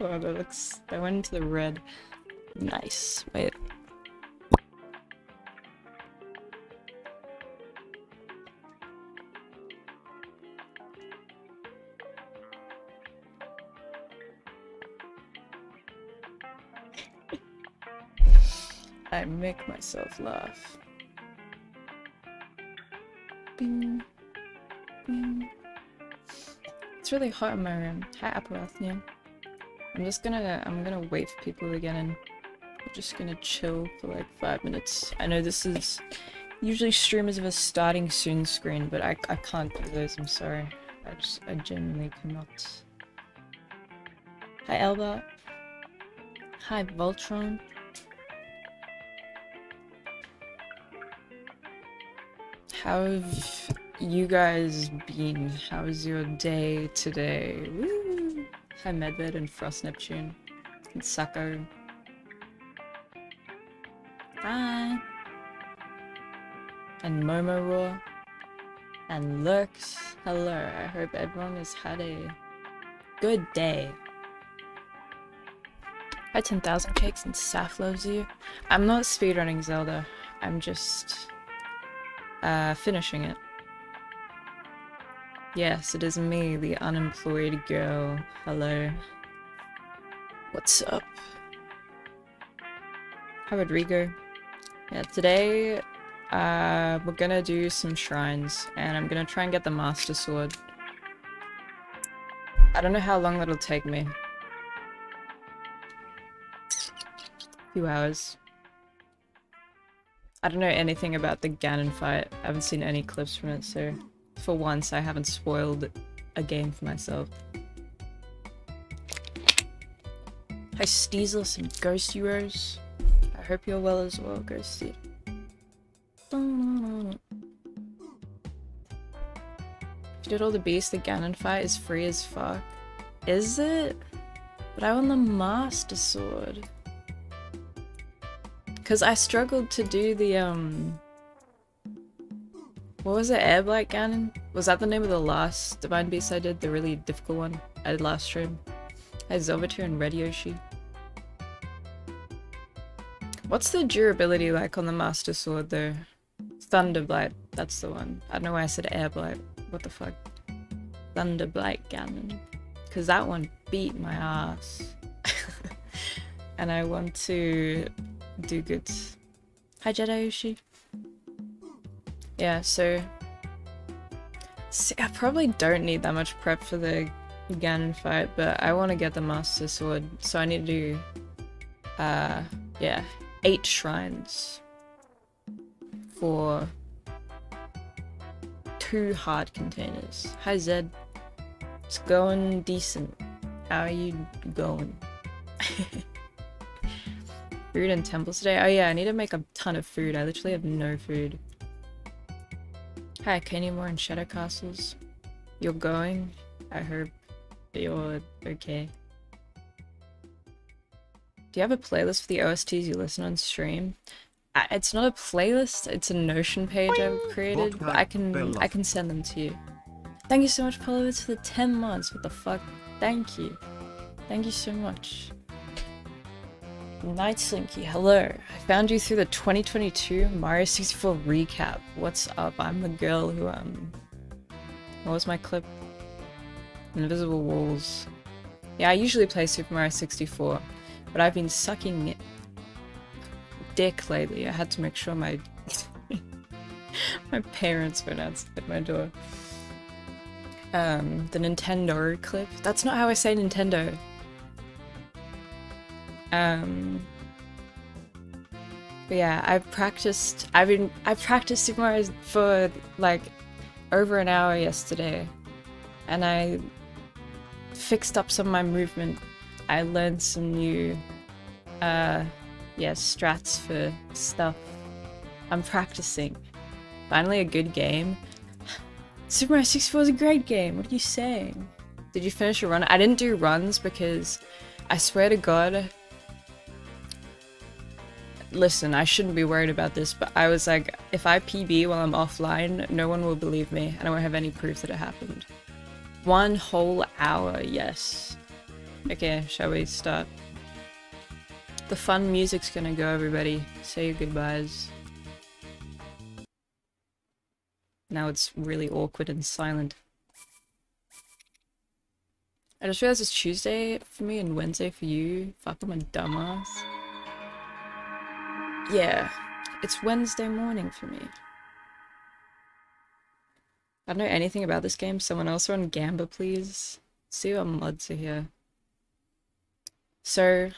Oh, that looks. That went into the red. Nice. Wait. I make myself laugh. Bing. Bing. It's really hot in my room. Hi, Aparathnia. I'm just gonna I'm gonna wait for people to get in. I'm just gonna chill for like five minutes. I know this is usually streamers have a starting soon screen, but I I can't do those, I'm sorry. I just I genuinely cannot. Hi Elba. Hi Voltron. How have you guys been? How's your day today? Woo! Hi Medved and Frost Neptune. And Sako. Hi. And Momo Roar. And Lurks. Hello. I hope everyone has had a good day. Hi 10,000 cakes and Saf loves you. I'm not speedrunning Zelda. I'm just uh, finishing it. Yes, it is me, the unemployed girl. Hello. What's up? Hi, Rodrigo. Yeah, today uh, we're gonna do some shrines, and I'm gonna try and get the Master Sword. I don't know how long that'll take me. A few hours. I don't know anything about the Ganon fight. I haven't seen any clips from it, so for once I haven't spoiled a game for myself. Hi Steezeless and Ghosty Rose. I hope you're well as well, Ghosty. Did all the beasts, the Ganon fight is free as fuck. Is it? But I want the Master Sword. Cause I struggled to do the um what was it? Airblight Ganon? Was that the name of the last Divine Beast I did? The really difficult one I did last stream? I had Zelvatir and Red Yoshi. What's the durability like on the Master Sword though? Thunderblight, that's the one. I don't know why I said Airblight. What the fuck? Thunderblight Ganon. Cause that one beat my ass. and I want to do good. Hi Jedi Yoshi. Yeah, so... See, I probably don't need that much prep for the Ganon fight, but I want to get the Master Sword, so I need to do... Uh, yeah, eight shrines. For... Two heart containers. Hi Zed. It's going decent. How are you going? food and temples today? Oh yeah, I need to make a ton of food. I literally have no food. Hi, Kenny Moore and Shadow Castles. You're going? I hope you're okay. Do you have a playlist for the OSTs you listen on stream? It's not a playlist, it's a Notion page I've created, but I can I can send them to you. Thank you so much, Polovitz, for the 10 months. What the fuck? Thank you. Thank you so much. Night Slinky, hello. I found you through the 2022 Mario 64 recap. What's up? I'm the girl who, um... What was my clip? Invisible Walls. Yeah, I usually play Super Mario 64, but I've been sucking dick lately. I had to make sure my... my parents went outside my door. Um, the Nintendo clip. That's not how I say Nintendo. Um, but yeah, I've practiced. I've been I've practiced Super Mario for like over an hour yesterday, and I fixed up some of my movement. I learned some new, uh, yeah, strats for stuff. I'm practicing. Finally, a good game. Super Mario 64 is a great game. What are you saying? Did you finish a run? I didn't do runs because I swear to God, listen, I shouldn't be worried about this, but I was like, if I PB while I'm offline, no one will believe me, and I won't have any proof that it happened. One whole hour, yes. Okay, shall we start? The fun music's gonna go, everybody. Say your goodbyes. Now it's really awkward and silent. I just realized it's Tuesday for me and Wednesday for you. Fuck, I'm a dumbass. Yeah, it's Wednesday morning for me. I don't know anything about this game. Someone else run Gamba, please. see what mods are here. So,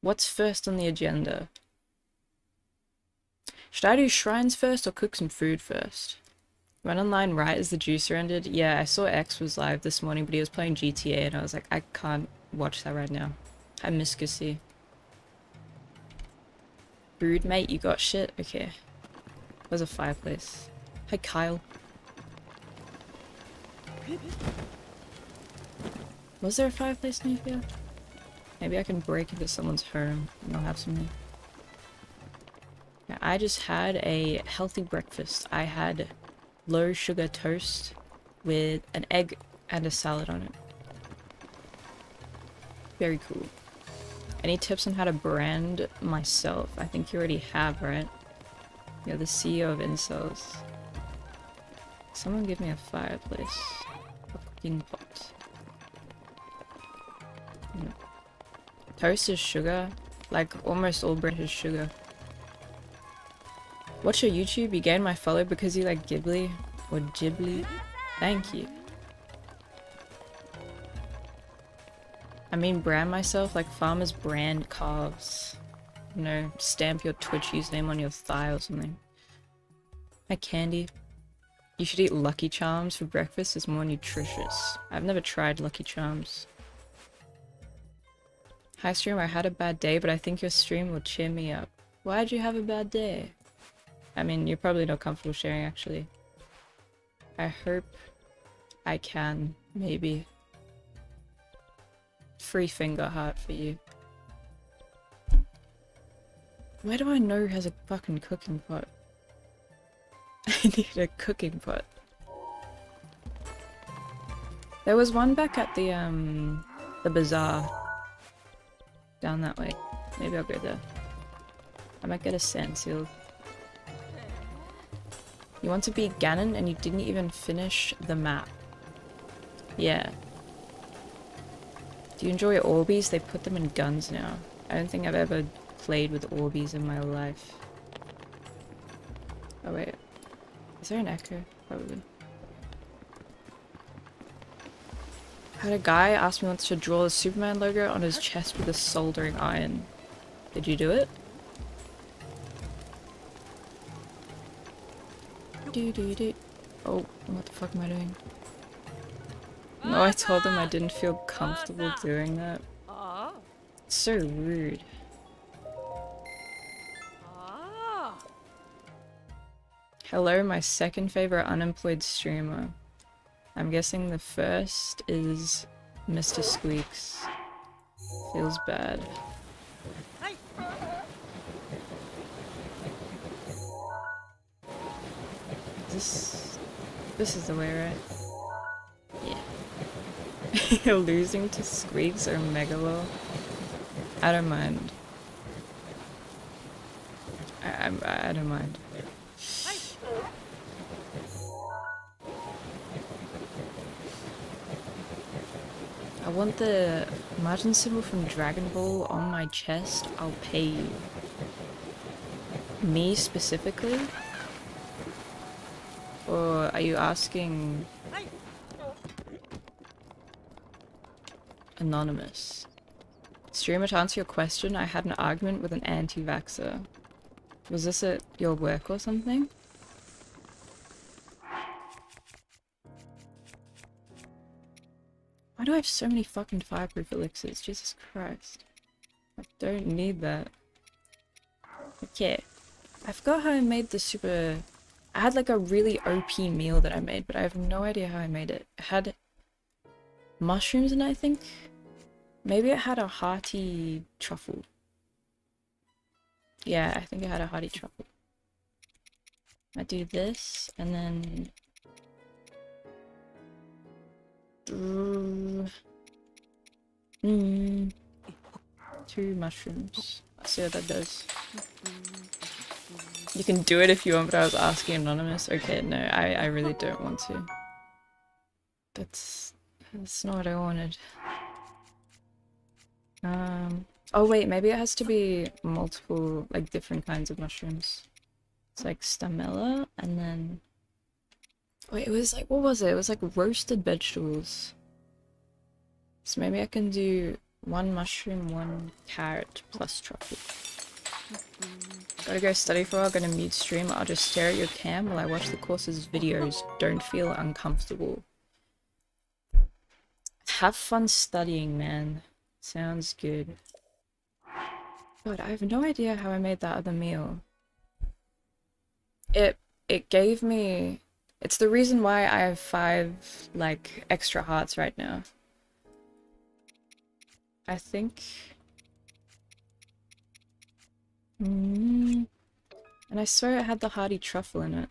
what's first on the agenda? Should I do shrines first or cook some food first? Went online right as the juicer ended. Yeah, I saw X was live this morning, but he was playing GTA, and I was like, I can't watch that right now. I miss Gussie. Rude, mate, you got shit? Okay. There's a fireplace. Hi, Kyle. Was there a fireplace near here? Maybe I can break into someone's home and they'll have something. I just had a healthy breakfast. I had low sugar toast with an egg and a salad on it. Very cool. Any tips on how to brand myself? I think you already have, right? You're the CEO of Incels. Someone give me a fireplace. A cooking pot. No. Toast is sugar. Like, almost all bread is sugar. What's your YouTube? You gained my follow because you like Ghibli? Or Ghibli? Thank you. I mean brand myself like farmers brand calves. You know, stamp your Twitch username on your thigh or something. Hi Candy. You should eat Lucky Charms for breakfast, it's more nutritious. I've never tried Lucky Charms. Hi stream, I had a bad day, but I think your stream will cheer me up. Why'd you have a bad day? I mean, you're probably not comfortable sharing actually. I hope I can, maybe. Free finger heart for you. Where do I know has a fucking cooking pot? I need a cooking pot. There was one back at the, um, the bazaar. Down that way. Maybe I'll go there. I might get a sand seal. You want to be Ganon and you didn't even finish the map. Yeah. Do you enjoy Orbeez? They put them in guns now. I don't think I've ever played with Orbeez in my life. Oh wait. Is there an echo? Probably. Had a guy ask me once to draw the Superman logo on his chest with a soldering iron. Did you do it? Do do do. Oh, what the fuck am I doing? No, I told them I didn't feel comfortable doing that. It's so rude. Hello, my second favorite unemployed streamer. I'm guessing the first is Mr. Squeaks. Feels bad. This... This is the way, right? Losing to Squeaks or Megalo? I don't mind. I, I, I don't mind. I want the Majin symbol from Dragon Ball on my chest. I'll pay you. Me specifically? Or are you asking... Anonymous. Streamer, to answer your question, I had an argument with an anti-vaxxer. Was this at your work or something? Why do I have so many fucking fireproof elixirs? Jesus Christ. I don't need that. Okay. I forgot how I made the super I had like a really OP meal that I made, but I have no idea how I made it. It had mushrooms in it, I think. Maybe it had a hearty truffle. Yeah, I think it had a hearty truffle. I do this, and then... Hmm. Two mushrooms. I'll see what that does. You can do it if you want, but I was asking anonymous. Okay, no, I, I really don't want to. That's that's not what I wanted. Um. Oh wait, maybe it has to be multiple, like different kinds of mushrooms. It's like stamella, and then. Wait, it was like what was it? It was like roasted vegetables. So maybe I can do one mushroom, one carrot plus truffle. Gotta go study for a while, gonna mute stream. I'll just stare at your cam while I watch the course's videos. Don't feel uncomfortable. Have fun studying, man. Sounds good. God, I have no idea how I made that other meal. It it gave me it's the reason why I have five like extra hearts right now. I think Mm. And I swear it had the hearty truffle in it.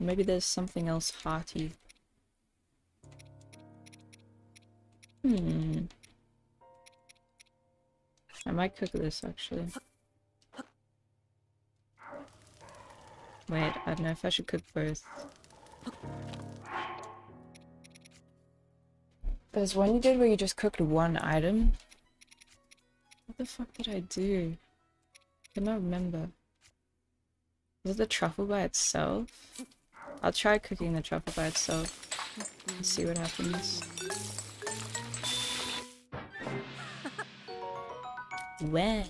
Maybe there's something else hearty. Hmm. I might cook this actually. Wait, I don't know if I should cook both. There's one you did where you just cooked one item. What the fuck did I do? I cannot remember. Was it the truffle by itself? I'll try cooking the truffle by itself and see what happens. When?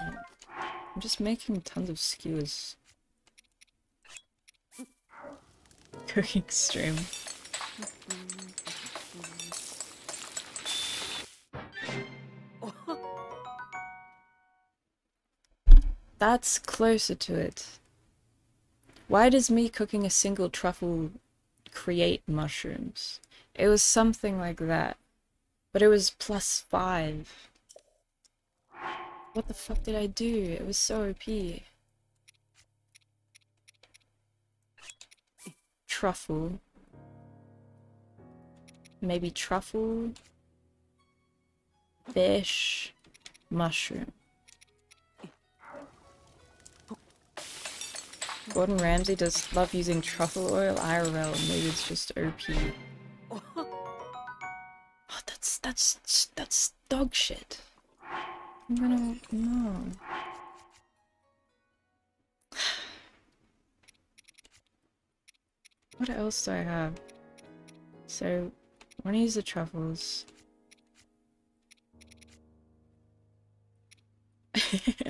I'm just making tons of skewers. Cooking stream. That's closer to it. Why does me cooking a single truffle create mushrooms? It was something like that. But it was plus five. What the fuck did I do? It was so OP. Truffle. Maybe truffle. Fish. Mushroom. Gordon Ramsay does love using truffle oil IRL. Maybe it's just OP. Oh, that's that's that's dog shit. I'm gonna no. What else do I have? So, I want to use the truffles.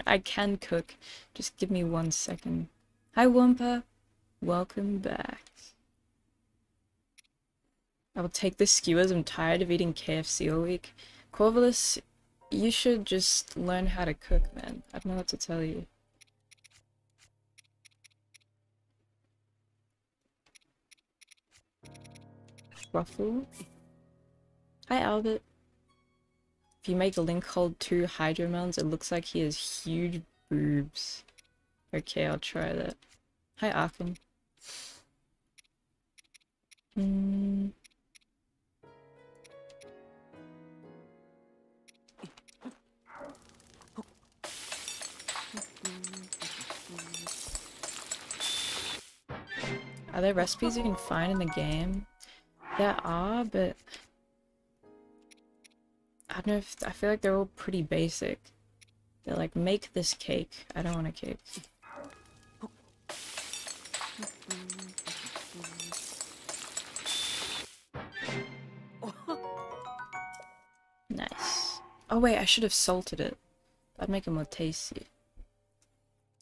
I can cook. Just give me one second. Hi Wumpa, welcome back. I will take the skewers, I'm tired of eating KFC all week. Corvallis, you should just learn how to cook, man. I don't know what to tell you. Ruffle. Hi Albert. If you make a link hold two hydromelons, it looks like he has huge boobs. Okay, I'll try that. Hi, Arkham. Mm. Are there recipes you can find in the game? There are, but... I don't know if... I feel like they're all pretty basic. They're like, make this cake. I don't want a cake. Nice. Oh wait, I should have salted it. That'd make it more tasty.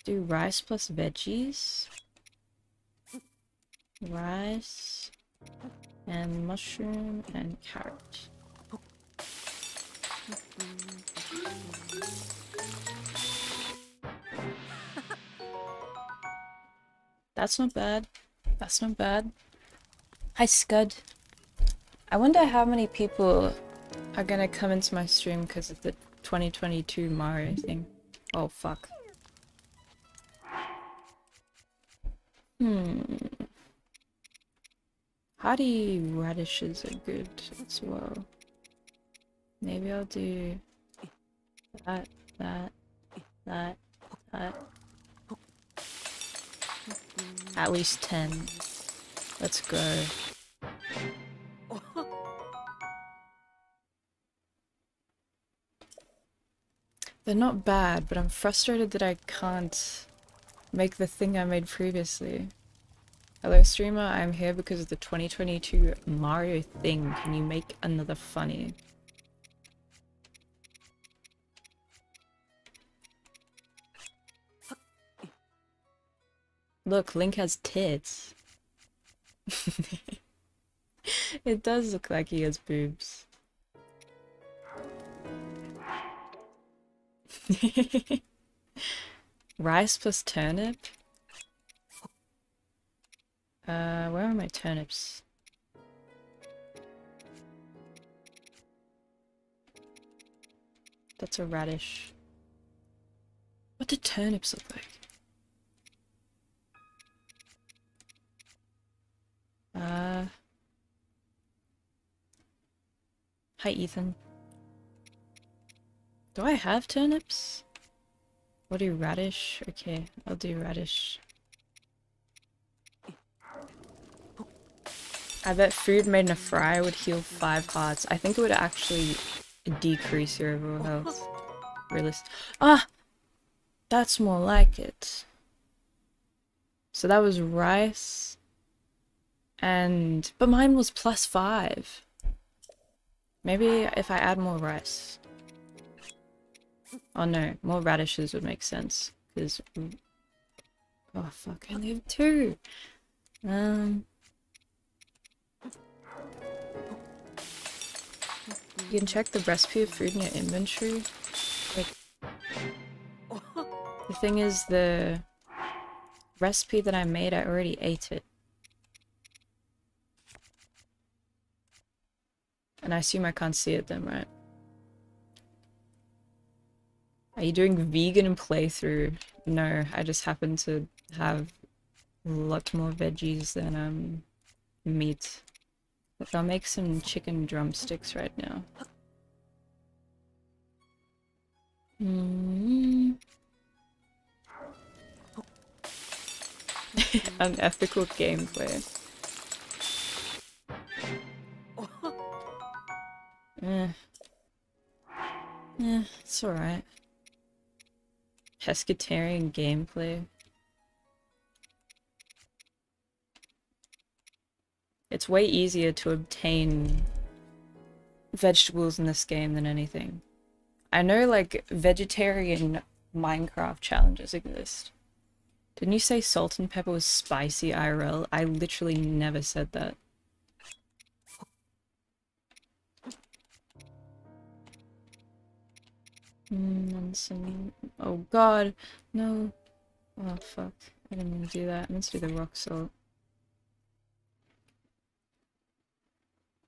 Do rice plus veggies. Rice. And mushroom and carrot. That's not bad. That's not bad. Hi, Scud. I wonder how many people are gonna come into my stream because of the 2022 Mario thing. Oh, fuck. Hmm. Hearty radishes are good as well. Maybe I'll do that, that, that, that. At least 10. Let's go. They're not bad, but I'm frustrated that I can't make the thing I made previously. Hello streamer, I'm here because of the 2022 Mario thing. Can you make another funny? Look, Link has tits. it does look like he has boobs. Rice plus turnip? Uh, where are my turnips? That's a radish. What do turnips look like? Uh... Hi, Ethan. Do I have turnips? What do radish? Okay, I'll do radish. I bet food made in a fry would heal 5 hearts. I think it would actually decrease your overall health. Realist. Ah! That's more like it. So that was rice. And... But mine was plus 5. Maybe if I add more rice. Oh no, more radishes would make sense. Because... Oh fuck, I only have two! Um... You can check the recipe of food in your inventory. Like, the thing is, the recipe that I made, I already ate it. And I assume I can't see it then, right? Are you doing vegan playthrough? No, I just happen to have a lot more veggies than um meat. But I'll make some chicken drumsticks right now. Mm. Unethical gameplay. Eh. Yeah, it's alright. Pescatarian gameplay. It's way easier to obtain vegetables in this game than anything. I know, like, vegetarian Minecraft challenges exist. Didn't you say salt and pepper was spicy IRL? I literally never said that. Mm. Oh god, no. Oh fuck, I didn't mean to do that. Let's do the rock salt.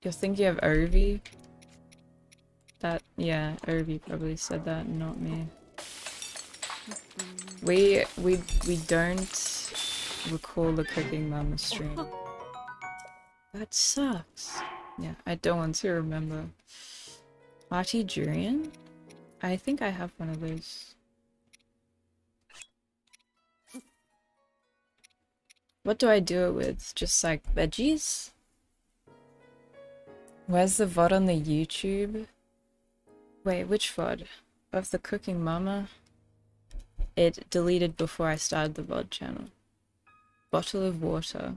You're thinking of Ovi? That, yeah, Ovi probably said that, not me. We, we, we don't recall the Cooking Mama stream. That sucks. Yeah, I don't want to remember. Hearty Durian? I think I have one of those. What do I do it with? Just like veggies? Where's the VOD on the YouTube? Wait, which VOD? Of the Cooking Mama? It deleted before I started the VOD channel. Bottle of water.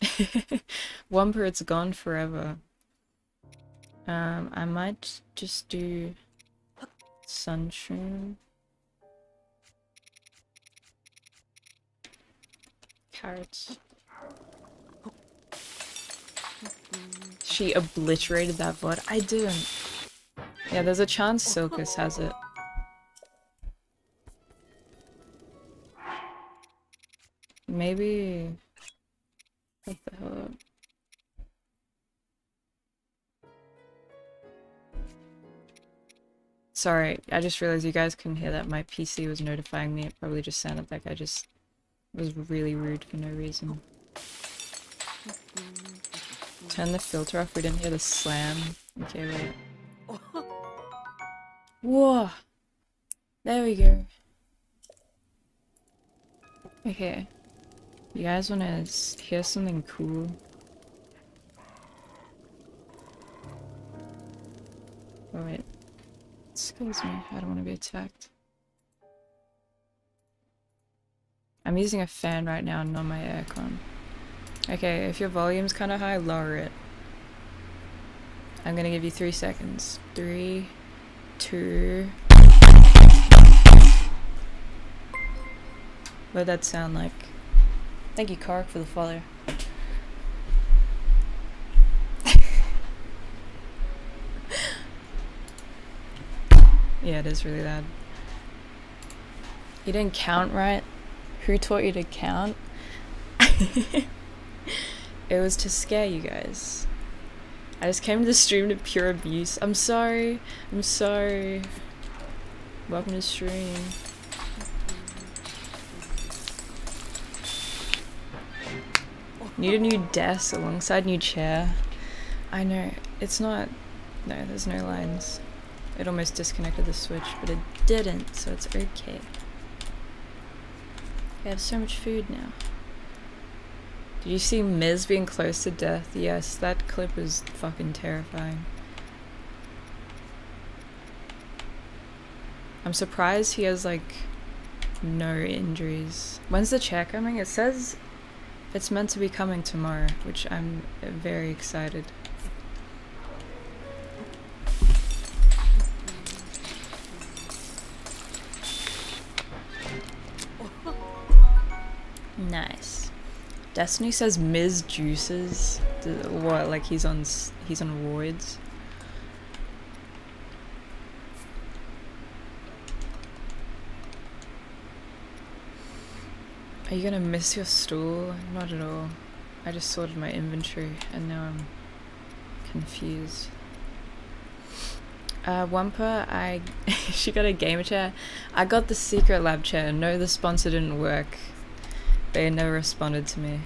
Wumper, it's gone forever. Um, I might just do sunshine. Carrots. She obliterated that VOD. I didn't. Yeah, there's a chance Silkus has it. Maybe... What the hell? Sorry, I just realized you guys couldn't hear that. My PC was notifying me. It probably just sounded like I just was really rude for no reason. Turn the filter off. We didn't hear the slam. Okay, wait. Whoa. There we go. Okay. You guys wanna hear something cool? Oh wait. Excuse me, I don't want to be attacked. I'm using a fan right now, not my aircon. Okay, if your volume's kind of high, lower it. I'm gonna give you three seconds. Three, two... What'd that sound like? Thank you, Kark, for the follow. yeah, it is really loud. You didn't count right? Who taught you to count? it was to scare you guys. I just came to the stream to pure abuse. I'm sorry. I'm sorry. Welcome to stream. Need a new desk alongside new chair. I know. It's not... No, there's no lines. It almost disconnected the switch, but it didn't, so it's okay. We have so much food now. Did you see Miz being close to death? Yes, that clip was fucking terrifying. I'm surprised he has like no injuries. When's the chair coming? It says it's meant to be coming tomorrow, which I'm very excited. Nice. Destiny says Miz juices. What? Like he's on he's on roids. Are you gonna miss your stool? Not at all. I just sorted my inventory and now I'm confused. Uh, Wampa, I she got a gamer chair. I got the Secretlab chair. No, the sponsor didn't work. They never responded to me.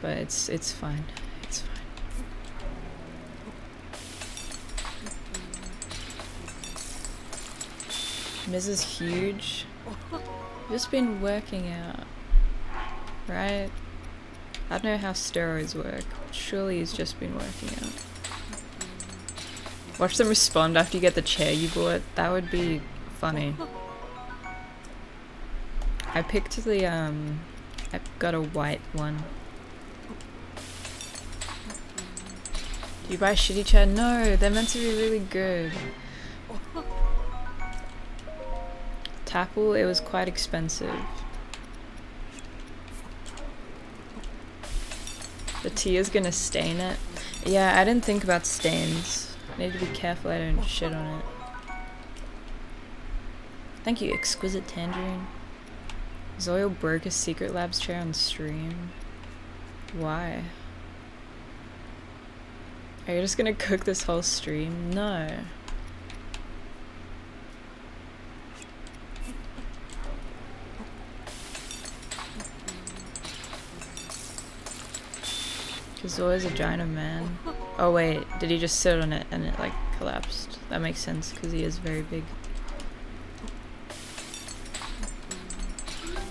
But it's it's fine. It's fine. Mrs. Huge. Just been working out. Right? I don't know how steroids work. Surely he's just been working out. Watch them respond after you get the chair you bought. That would be funny. I picked the, um, I've got a white one. Do you buy shitty chair? No, they're meant to be really good. Tapple, it was quite expensive. The tea is gonna stain it. Yeah, I didn't think about stains. I need to be careful I don't shit on it. Thank you, Exquisite Tangerine. Zoil broke his Secret Labs chair on stream. Why? Are you just gonna cook this whole stream? No. Cause Zoil's a giant of man. Oh wait, did he just sit on it and it like collapsed? That makes sense because he is very big.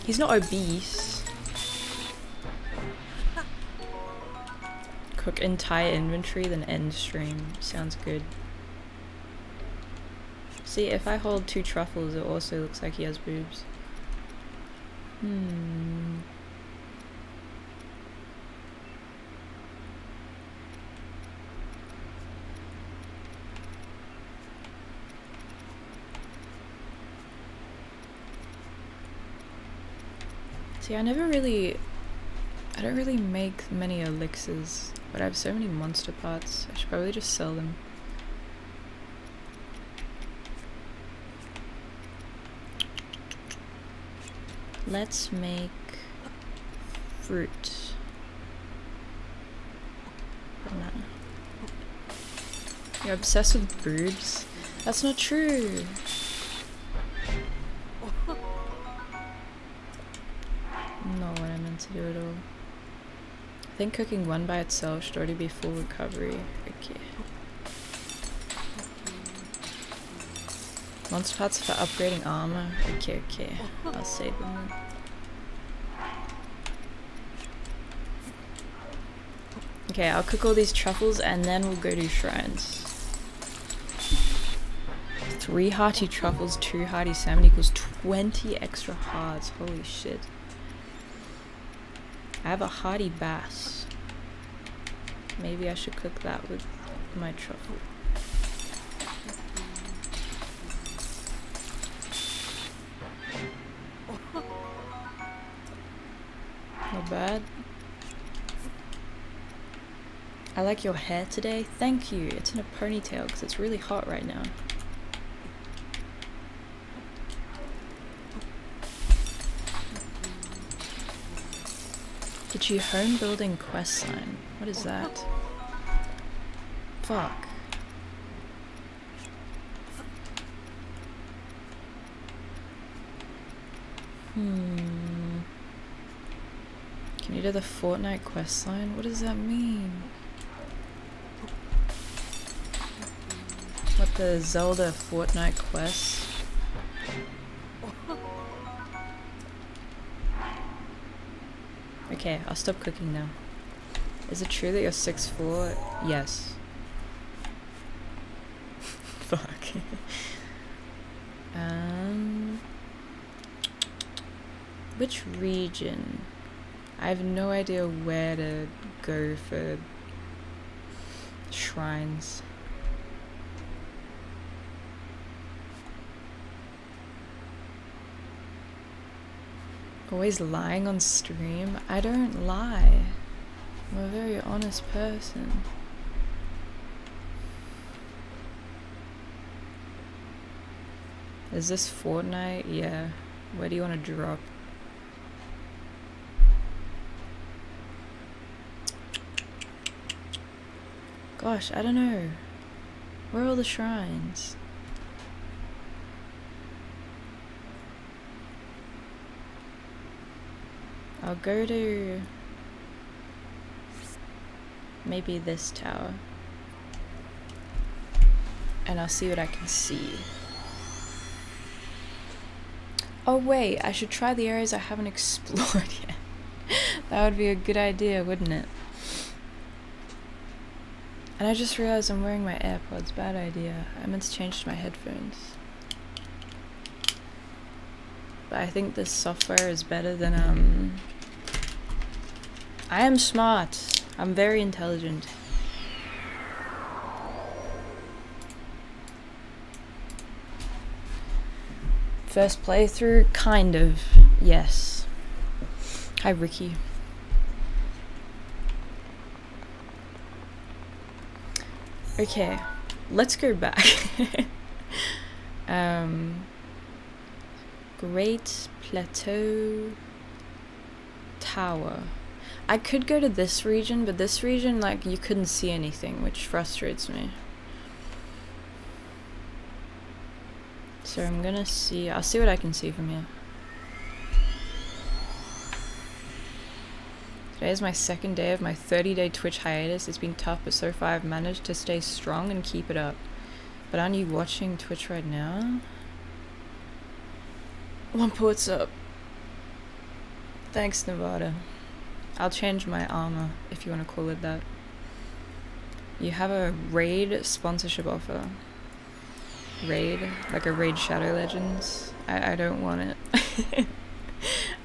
He's not obese. Cook entire inventory, then end stream. Sounds good. See, if I hold two truffles, it also looks like he has boobs. Hmm. See, I never really... I don't really make many elixirs, but I have so many monster parts. I should probably just sell them. Let's make fruit. You're obsessed with boobs? That's not true. To do at all. I think cooking one by itself should already be full recovery. Okay. Monster parts for upgrading armor. Okay, okay. I'll save them. Okay, I'll cook all these truffles and then we'll go to shrines. Three hearty truffles, two hearty salmon equals 20 extra hearts. Holy shit. I have a hearty bass. Maybe I should cook that with my truffle. Not bad. I like your hair today. Thank you. It's in a ponytail because it's really hot right now. Did home building quest sign? What is that? Fuck. Hmm. Can you do the Fortnite quest line? What does that mean? What the Zelda Fortnite quest? Okay, I'll stop cooking now. Is it true that you're six 6'4"? Yes. Fuck. um... Which region? I have no idea where to go for shrines. Always lying on stream? I don't lie. I'm a very honest person. Is this Fortnite? Yeah. Where do you want to drop? Gosh, I don't know. Where are all the shrines? I'll go to maybe this tower and I'll see what I can see. Oh wait, I should try the areas I haven't explored yet. that would be a good idea, wouldn't it? And I just realized I'm wearing my AirPods. Bad idea. I meant to change to my headphones. But I think this software is better than, um... I am smart. I'm very intelligent. First playthrough? Kind of. Yes. Hi, Ricky. Okay, let's go back. um, Great Plateau Tower. I could go to this region, but this region, like, you couldn't see anything, which frustrates me. So I'm gonna see, I'll see what I can see from here. Today is my second day of my 30 day Twitch hiatus. It's been tough, but so far I've managed to stay strong and keep it up. But aren't you watching Twitch right now? Wampa, what's up? Thanks, Nevada. I'll change my armor, if you want to call it that. You have a raid sponsorship offer. Raid? Like a Raid Shadow Legends? I, I don't want it.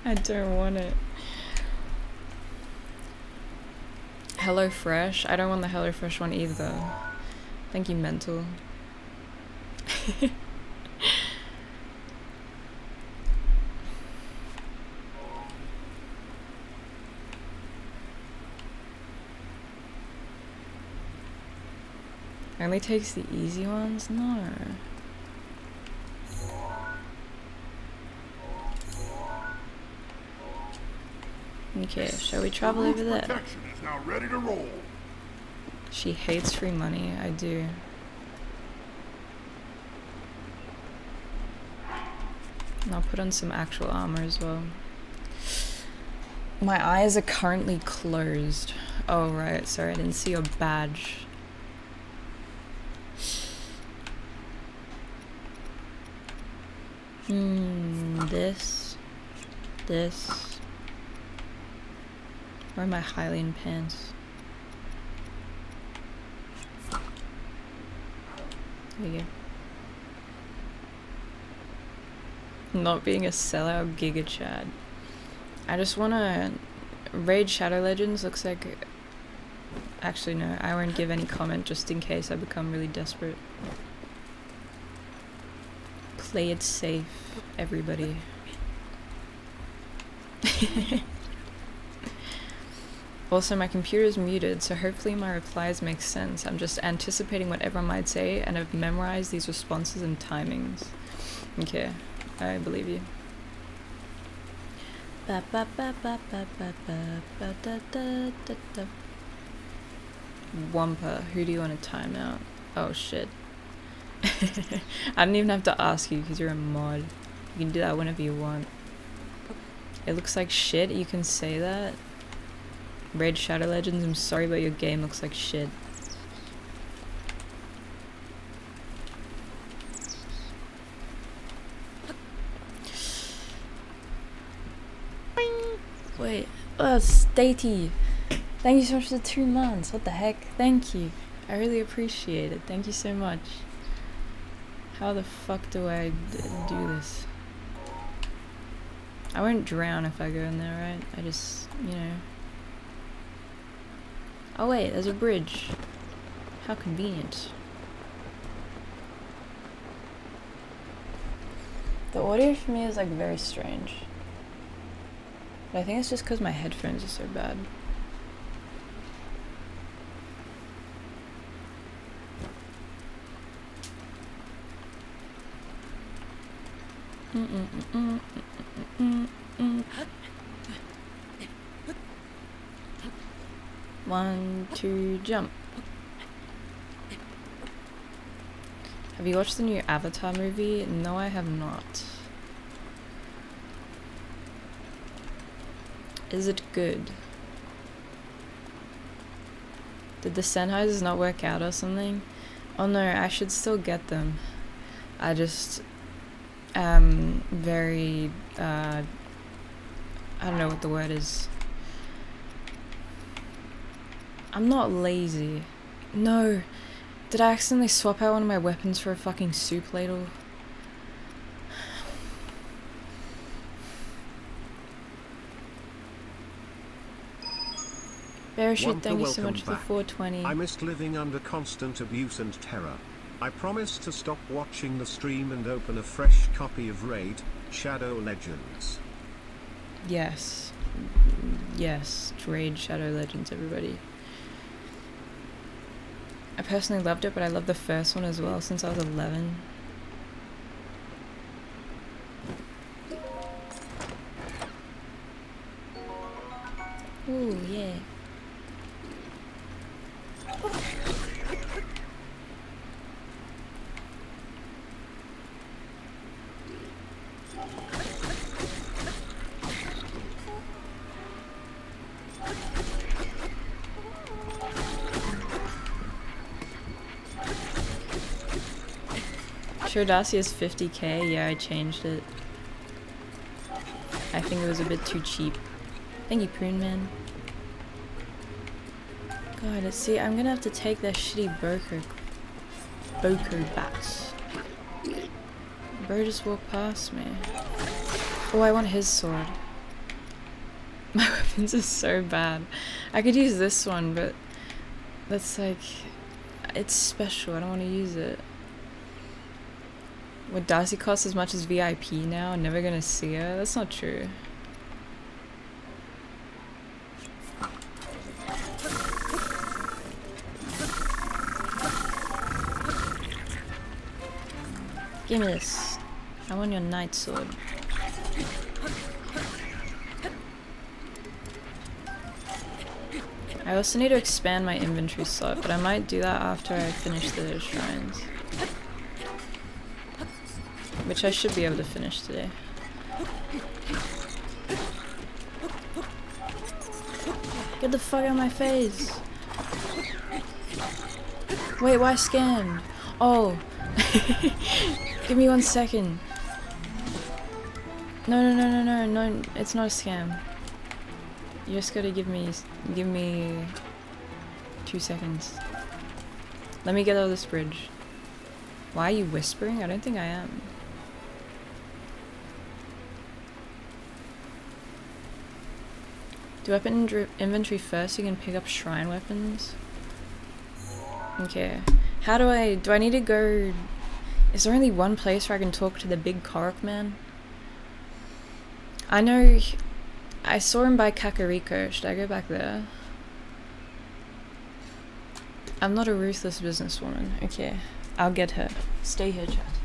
I don't want it. Hello Fresh? I don't want the Hello Fresh one either. Thank you, Mental. Only takes the easy ones? No. Okay, shall we travel over there? She hates free money. I do. And I'll put on some actual armor as well. My eyes are currently closed. Oh, right. Sorry, I didn't see your badge. Hmm, this, this. Where are my Hylian pants? There you go. Not being a sellout Giga Chad. I just wanna... Raid Shadow Legends looks like... Actually no, I won't give any comment just in case I become really desperate. Play it safe, everybody. also, my computer is muted, so hopefully my replies make sense. I'm just anticipating what everyone might say, and I've memorized these responses and timings. Okay, I believe you. Wampa, who do you want to time out? Oh shit. I don't even have to ask you because you're a mod. You can do that whenever you want. It looks like shit, you can say that. Raid Shadow Legends, I'm sorry but your game looks like shit. Wait, oh, Statey. Thank you so much for the two months. What the heck? Thank you. I really appreciate it. Thank you so much. How the fuck do I do this? I won't drown if I go in there, right? I just, you know. Oh wait, there's a bridge. How convenient. The audio for me is like very strange. But I think it's just because my headphones are so bad. One, two, jump. Have you watched the new Avatar movie? No, I have not. Is it good? Did the Sennheisers not work out or something? Oh no, I should still get them. I just am very, uh, I don't know what the word is. I'm not lazy. No. Did I accidentally swap out one of my weapons for a fucking soup ladle? Parachute, thank you so much back. for the 420. I missed living under constant abuse and terror. I promise to stop watching the stream and open a fresh copy of Raid, Shadow Legends. Yes. Yes, Raid Shadow Legends, everybody. I personally loved it, but I love the first one as well since I was 11. Ooh, yeah. Darcy is 50k? Yeah, I changed it. I think it was a bit too cheap. Thank you, Prune Man. God, let's see. I'm gonna have to take that shitty Boko, Boko bats. Bro just walked past me. Oh, I want his sword. My weapons are so bad. I could use this one, but that's like, it's special. I don't want to use it. Would Darcy cost as much as VIP now? Never gonna see her? That's not true. Give me this. I want your knight sword. I also need to expand my inventory slot, but I might do that after I finish the shrines. Which I should be able to finish today. Get the fuck out of my face. Wait, why scanned? Oh. Give me one second. No, no, no, no, no, no, it's not a scam. You just gotta give me, give me two seconds. Let me get out of this bridge. Why are you whispering? I don't think I am. Do weapon inventory first you can pick up shrine weapons? Okay. How do I... Do I need to go... Is there only one place where I can talk to the big Korok man? I know... I saw him by Kakariko. Should I go back there? I'm not a ruthless businesswoman. Okay. I'll get her. Stay here, chat.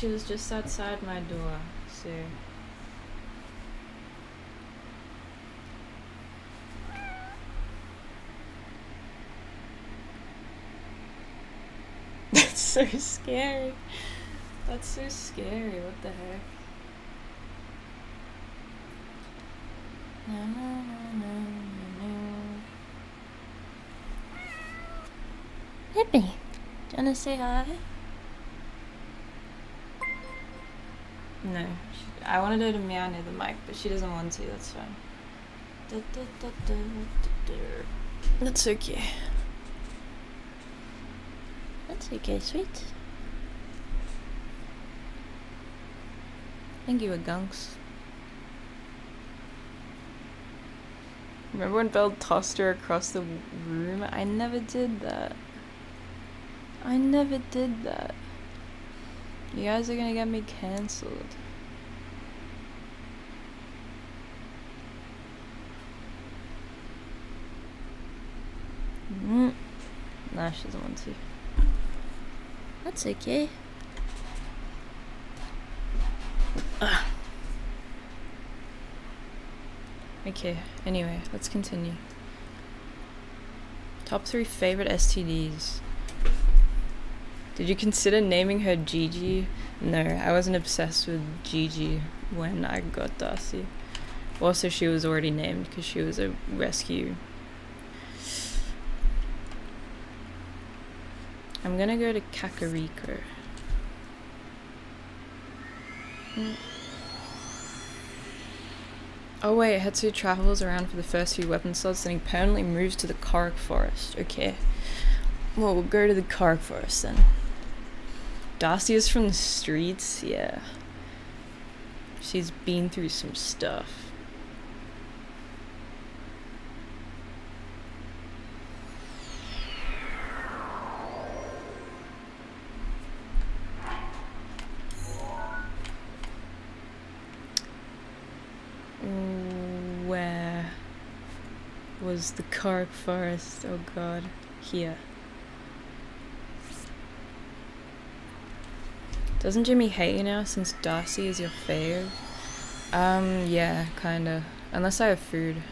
She was just outside my door, so... That's so scary. That's so scary, what the heck? No, no, no, Hippie, do you wanna say hi? No. She, I wanted her to meow near the mic, but she doesn't want to, that's fine. Da, da, da, that's okay. That's okay, sweet. Thank you, Gunks. Remember when Belle tossed her across the room? I never did that. I never did that. You guys are gonna get me cancelled. Mm. Nah, she doesn't want to. That's okay. Ugh. Okay, anyway, let's continue. Top three favorite STDs. Did you consider naming her Gigi? No, I wasn't obsessed with Gigi when I got Darcy. Also, she was already named because she was a rescue. I'm gonna go to Kakariko. Mm. Oh wait, Hestu travels around for the first few weapon slots and he permanently moves to the Korok Forest. Okay. Well, we'll go to the Korok Forest then. Darcy is from the streets, yeah. She's been through some stuff. Where was the Korok Forest? Oh god, here. Doesn't Jimmy hate you now since Darcy is your fave? Um, yeah, kinda. Unless I have food.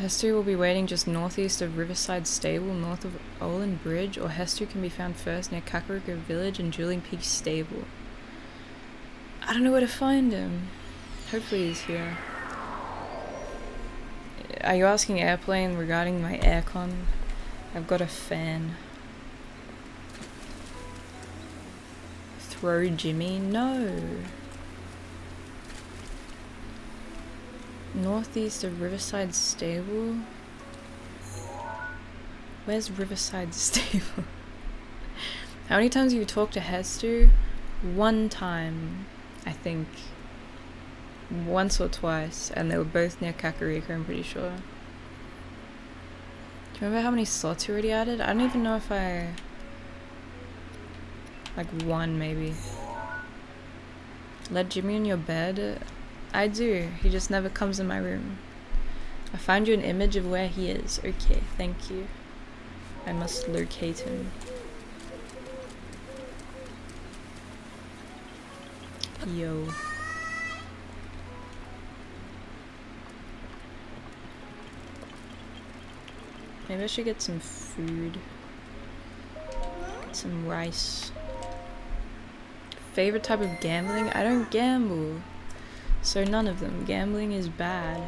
Hestu will be waiting just northeast of Riverside Stable, north of Owlan Bridge, or Hestu can be found first near Kakariko Village and Dueling Peaks Stable. I don't know where to find him. Hopefully he's here. Are you asking Airplane regarding my aircon? I've got a fan. Throw Jimmy? No. Northeast of Riverside Stable? Where's Riverside Stable? How many times have you talked to Hestu? One time, I think. Once or twice, and they were both near Kakariko, I'm pretty sure. Do you remember how many slots you already added? I don't even know if I... Like one, maybe. Let Jimmy in your bed? I do. He just never comes in my room. I find you an image of where he is. Okay, thank you. I must locate him. Yo. Maybe I should get some food. Get some rice. Favorite type of gambling? I don't gamble. So none of them. Gambling is bad.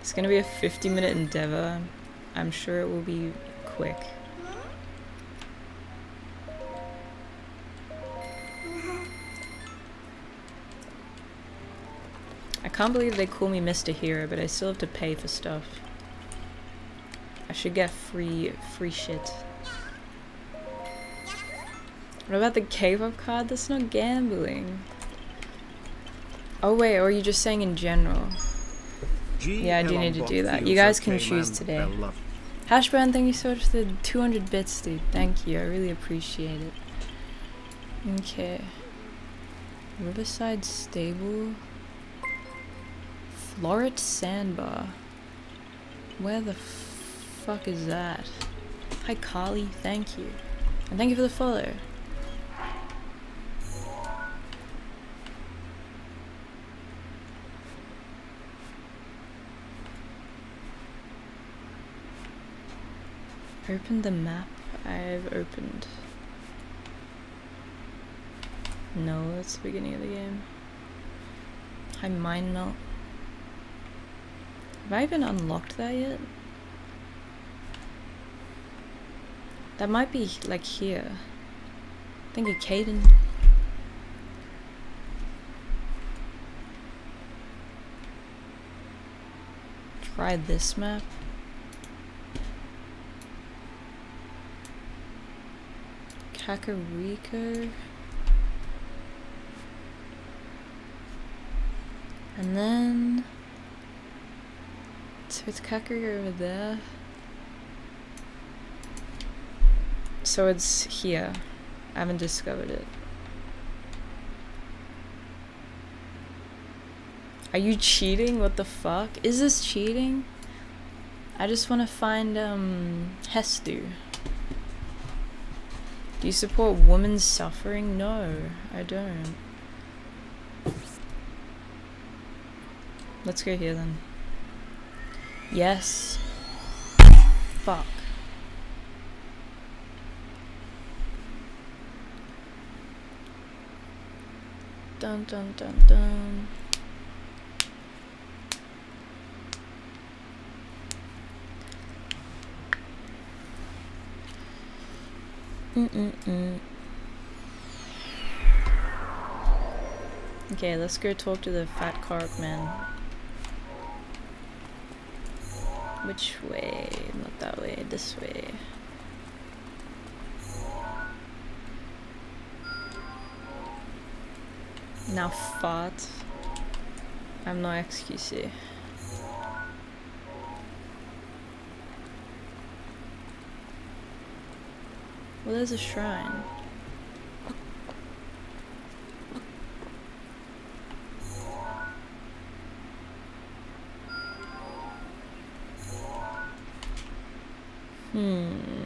It's gonna be a 50 minute endeavor. I'm sure it will be quick. I can't believe they call me Mr. Hero, but I still have to pay for stuff. I should get free, free shit. What about the K-pop card? That's not gambling. Oh wait, or are you just saying in general? Yeah, I do need to do that. You guys can choose today. Hashburn, thank you so much for the 200 bits, dude. Thank you. I really appreciate it. Okay. Riverside Stable. Floret Sandbar. Where the fuck is that? Hi, Carly. Thank you. And thank you for the follow. Open the map I've opened. No, that's the beginning of the game. Hi, mine not. Have I even unlocked that yet? That might be like here. Thank you, Caden. Try this map. Kakariko. And then... So it's Kakariko over there. So it's here. I haven't discovered it. Are you cheating? What the fuck? Is this cheating? I just want to find, um, Hestu. Do you support women's suffering? No, I don't. Let's go here then. Yes. Fuck. Dun dun dun dun. Mm-mm-mm. Okay, let's go talk to the fat carp man. Which way? Not that way, this way. Now fought. I'm no excuse. Well, there's a shrine. Hmm.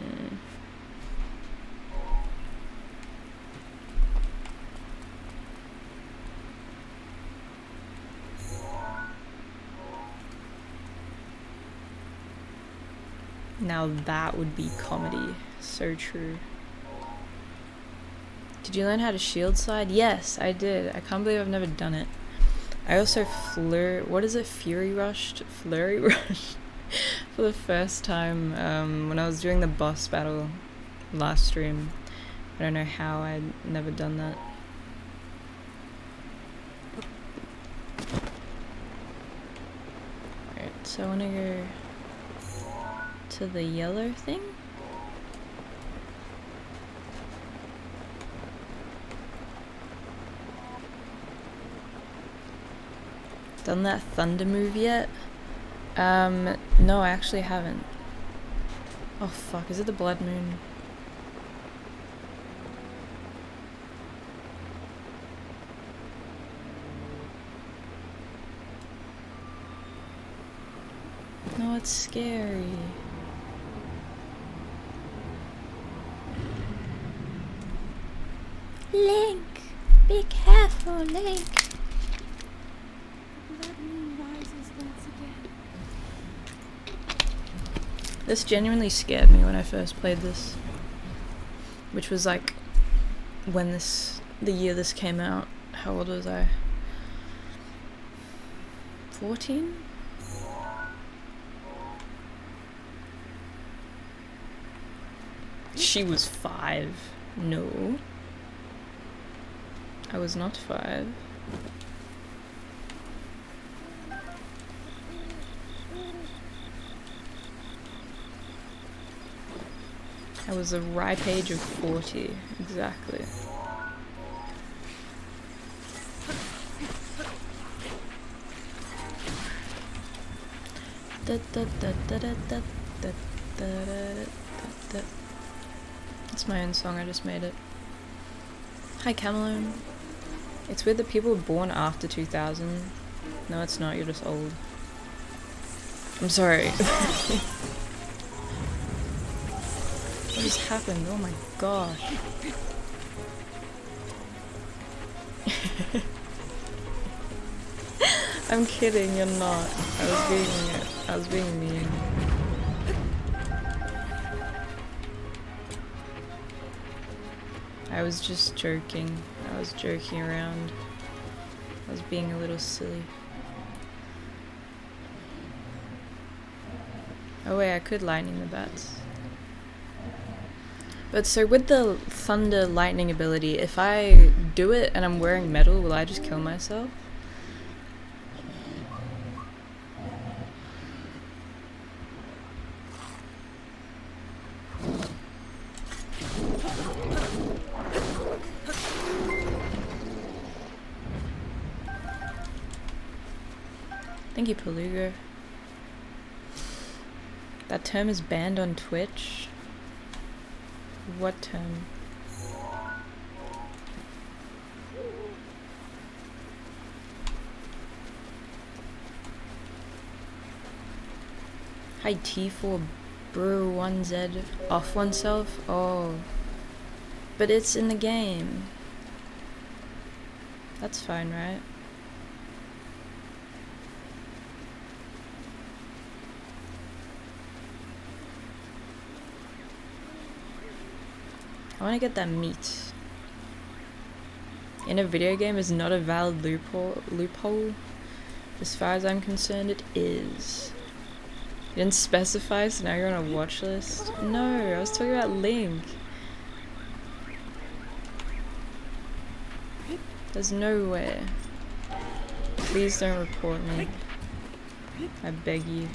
Now that would be comedy. So true. Did you learn how to shield slide? Yes, I did. I can't believe I've never done it. I also flur- what is it? Fury rushed? Flurry rushed? for the first time um, when I was doing the boss battle last stream. I don't know how I'd never done that. Alright, so I want to go to the yellow thing. Done that thunder move yet? Um, no, I actually haven't. Oh fuck, is it the blood moon? No, it's scary. Link! Be careful, Link! That moon rises once again. This genuinely scared me when I first played this. Which was like when this the year this came out. How old was I? 14? She was five. No. I was not five. I was a ripe age of 40, exactly. It's my own song, I just made it. Hi Cameloon. It's weird that people were born after 2000. No, it's not, you're just old. I'm sorry. what just happened? Oh my gosh. I'm kidding, you're not. I was being I was being mean. I was just joking. Was joking around. I was being a little silly. Oh wait, I could lightning the bats. But so with the thunder lightning ability, if I do it and I'm wearing metal, will I just kill myself? Thank you, Paluga. That term is banned on Twitch. What term? Hi T4 Brew 1Z off oneself? Oh. But it's in the game. That's fine, right? Want to get that meat. In a video game is not a valid loophole, loophole. As far as I'm concerned, it is. You didn't specify, so now you're on a watch list? No, I was talking about Link. There's no way. Please don't report me. I beg you.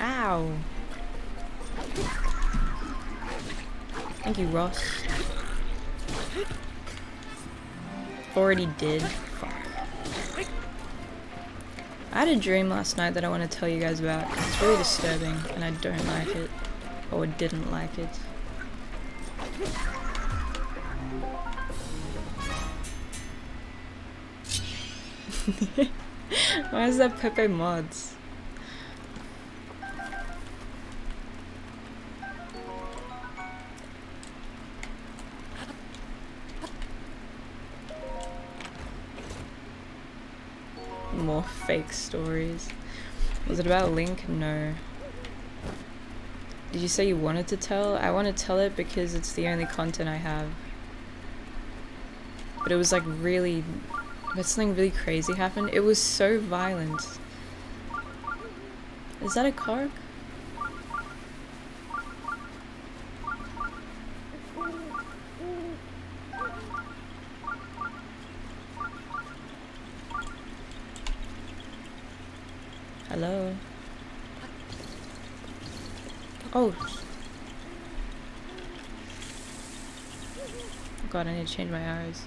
Ow. Thank you, Ross. Already did. Fuck. I had a dream last night that I want to tell you guys about. It's really disturbing, and I don't like it. Or didn't like it. Why is that Pepe Mods? Fake stories. Was it about Link? No. Did you say you wanted to tell? I want to tell it because it's the only content I have. But it was like really... But something really crazy happened. It was so violent. Is that a Karg? I need to change my eyes.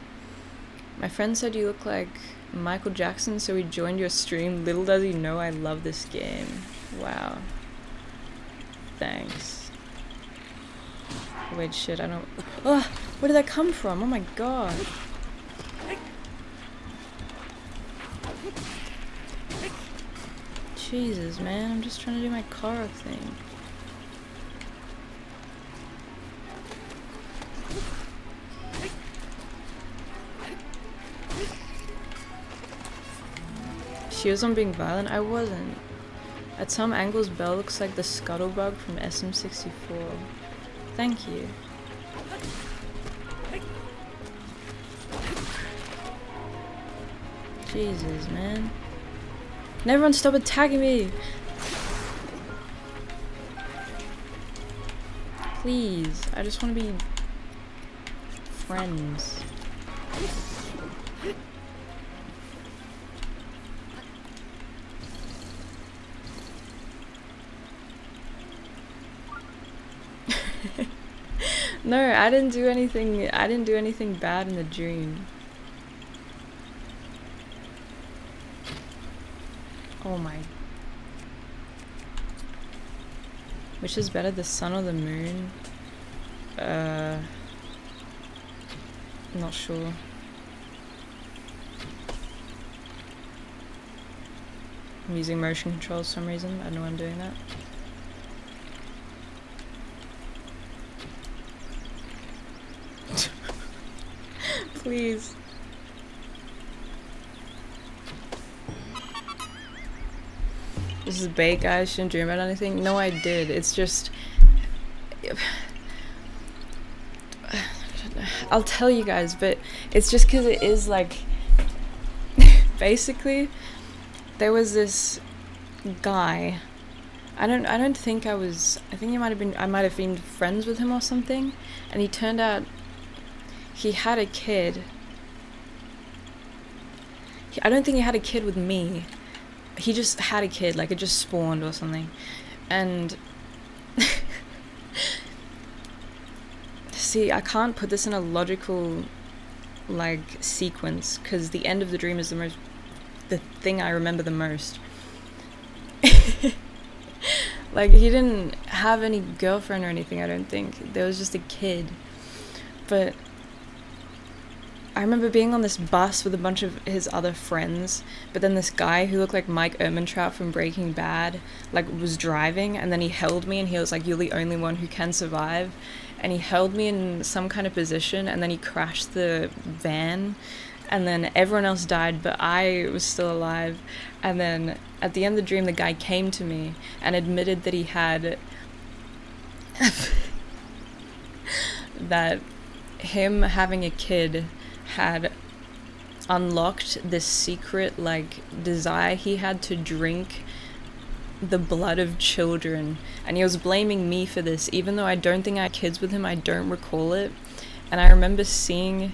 My friend said you look like Michael Jackson, so he joined your stream. Little does he know I love this game. Wow. Thanks. Wait, shit, I don't... Oh, where did that come from? Oh my god. Jesus, man, I'm just trying to do my car thing. She on being violent? I wasn't. At some angles, Belle looks like the scuttlebug from SM64. Thank you. Jesus, man. Can everyone stop attacking me? Please, I just want to be friends. No, I didn't do anything. I didn't do anything bad in the dream. Oh my. Which is better, the sun or the moon? Uh. Not sure. I'm using motion control for some reason. I don't know why I'm doing that. Please. This is bait, guys. Shouldn't dream about anything. No, I did. It's just. I'll tell you guys, but it's just because it is like. basically, there was this guy. I don't. I don't think I was. I think he might have been. I might have been friends with him or something, and he turned out. He had a kid. He, I don't think he had a kid with me he just had a kid, like it just spawned or something. And see, I can't put this in a logical like sequence because the end of the dream is the most the thing I remember the most. like he didn't have any girlfriend or anything, I don't think. There was just a kid. But I remember being on this bus with a bunch of his other friends, but then this guy who looked like Mike Ehrmantraut from Breaking Bad, like was driving, and then he held me, and he was like, "You're the only one who can survive," and he held me in some kind of position, and then he crashed the van, and then everyone else died, but I was still alive, and then at the end of the dream, the guy came to me and admitted that he had that him having a kid had unlocked this secret like desire he had to drink the blood of children. And he was blaming me for this even though I don't think I had kids with him I don't recall it. And I remember seeing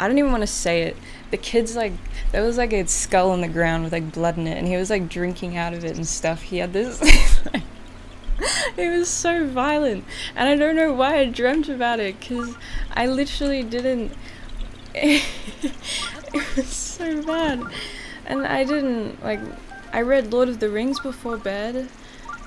I don't even want to say it the kids like there was like a skull on the ground with like blood in it and he was like drinking out of it and stuff. He had this it was so violent. And I don't know why I dreamt about it because I literally didn't it was so bad. And I didn't like I read Lord of the Rings before bed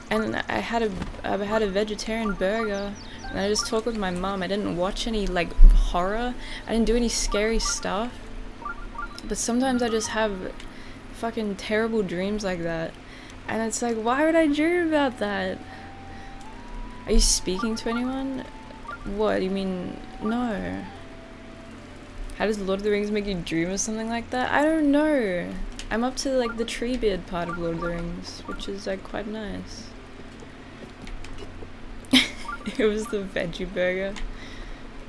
and I had a I had a vegetarian burger and I just talked with my mom. I didn't watch any like horror. I didn't do any scary stuff. But sometimes I just have fucking terrible dreams like that. And it's like, why would I dream about that? Are you speaking to anyone? What? Do you mean no? How does Lord of the Rings make you dream of something like that? I don't know. I'm up to like the Treebeard part of Lord of the Rings, which is like quite nice. it was the veggie burger.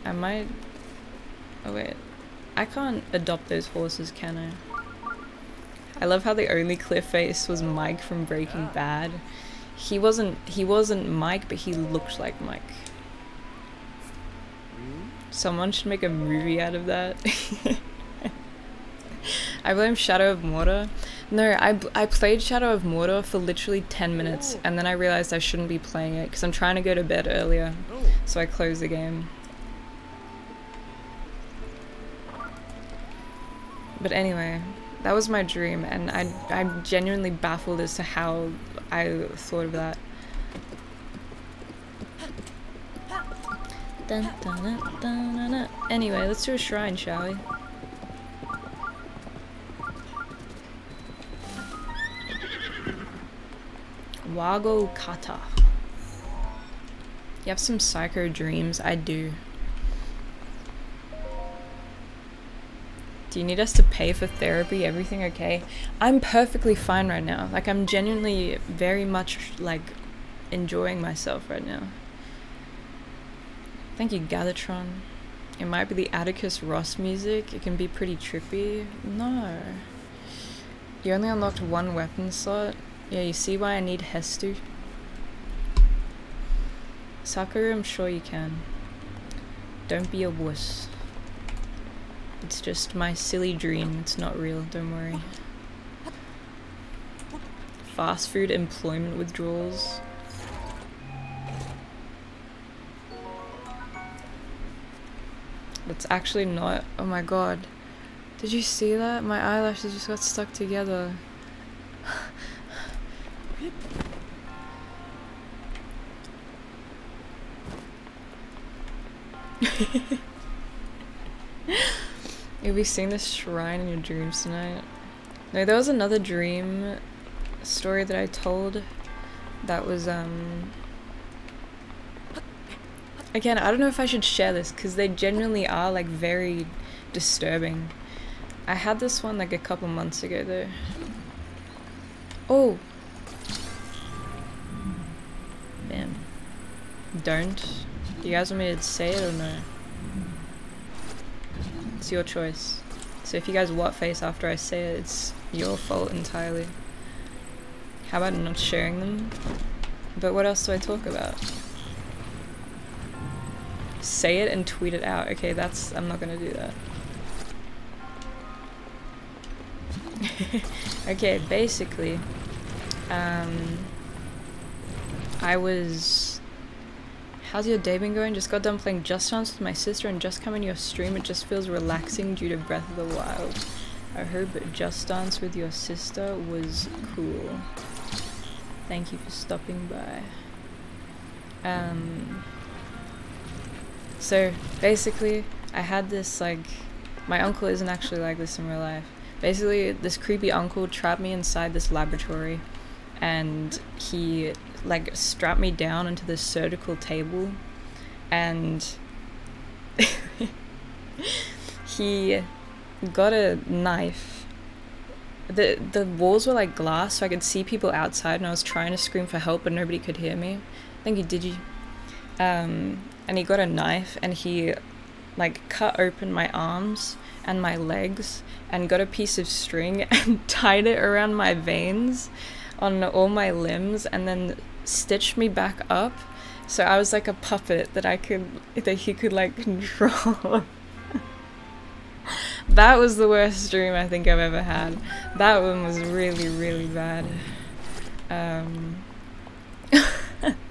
I might... Oh wait. I can't adopt those horses, can I? I love how the only clear face was Mike from Breaking Bad. He wasn't he wasn't Mike, but he looked like Mike. Someone should make a movie out of that. I blame Shadow of Mordor. No, I, I played Shadow of Mordor for literally 10 minutes and then I realized I shouldn't be playing it because I'm trying to go to bed earlier. So I closed the game. But anyway, that was my dream and I, I'm genuinely baffled as to how I thought of that. Dun, dun, dun, anyway, let's do a shrine, shall we? Wahgo Katta. You have some psycho dreams? I do. Do you need us to pay for therapy? Everything okay? I'm perfectly fine right now. Like I'm genuinely very much like enjoying myself right now. Thank you, Galatron. It might be the Atticus Ross music. It can be pretty trippy. No. You only unlocked one weapon slot. Yeah, you see why I need Hestu? Sakura, I'm sure you can. Don't be a wuss. It's just my silly dream. It's not real, don't worry. Fast food employment withdrawals. That's actually not. Oh my god. Did you see that? My eyelashes just got stuck together. You'll be seeing this shrine in your dreams tonight. No, there was another dream story that I told that was, um... Again, I don't know if I should share this, because they genuinely are, like, very disturbing. I had this one, like, a couple months ago, though. Oh! Man. Don't. You guys want me to say it or no? It's your choice. So if you guys what face after I say it, it's your fault entirely. How about not sharing them? But what else do I talk about? Say it and tweet it out. Okay, that's- I'm not gonna do that. okay, basically, um, I was How's your day been going? Just got done playing Just Dance with my sister and just coming to your stream. It just feels relaxing due to Breath of the Wild. I heard Just Dance with your sister was cool. Thank you for stopping by. Um, so basically, I had this like, my uncle isn't actually like this in real life. Basically, this creepy uncle trapped me inside this laboratory and he like strapped me down into this surgical table and he got a knife. The the walls were like glass so I could see people outside and I was trying to scream for help but nobody could hear me. Thank you did you um and he got a knife and he like cut open my arms and my legs and got a piece of string and tied it around my veins on all my limbs and then stitched me back up. So I was like a puppet that I could that he could like control. that was the worst dream I think I've ever had. That one was really really bad. Um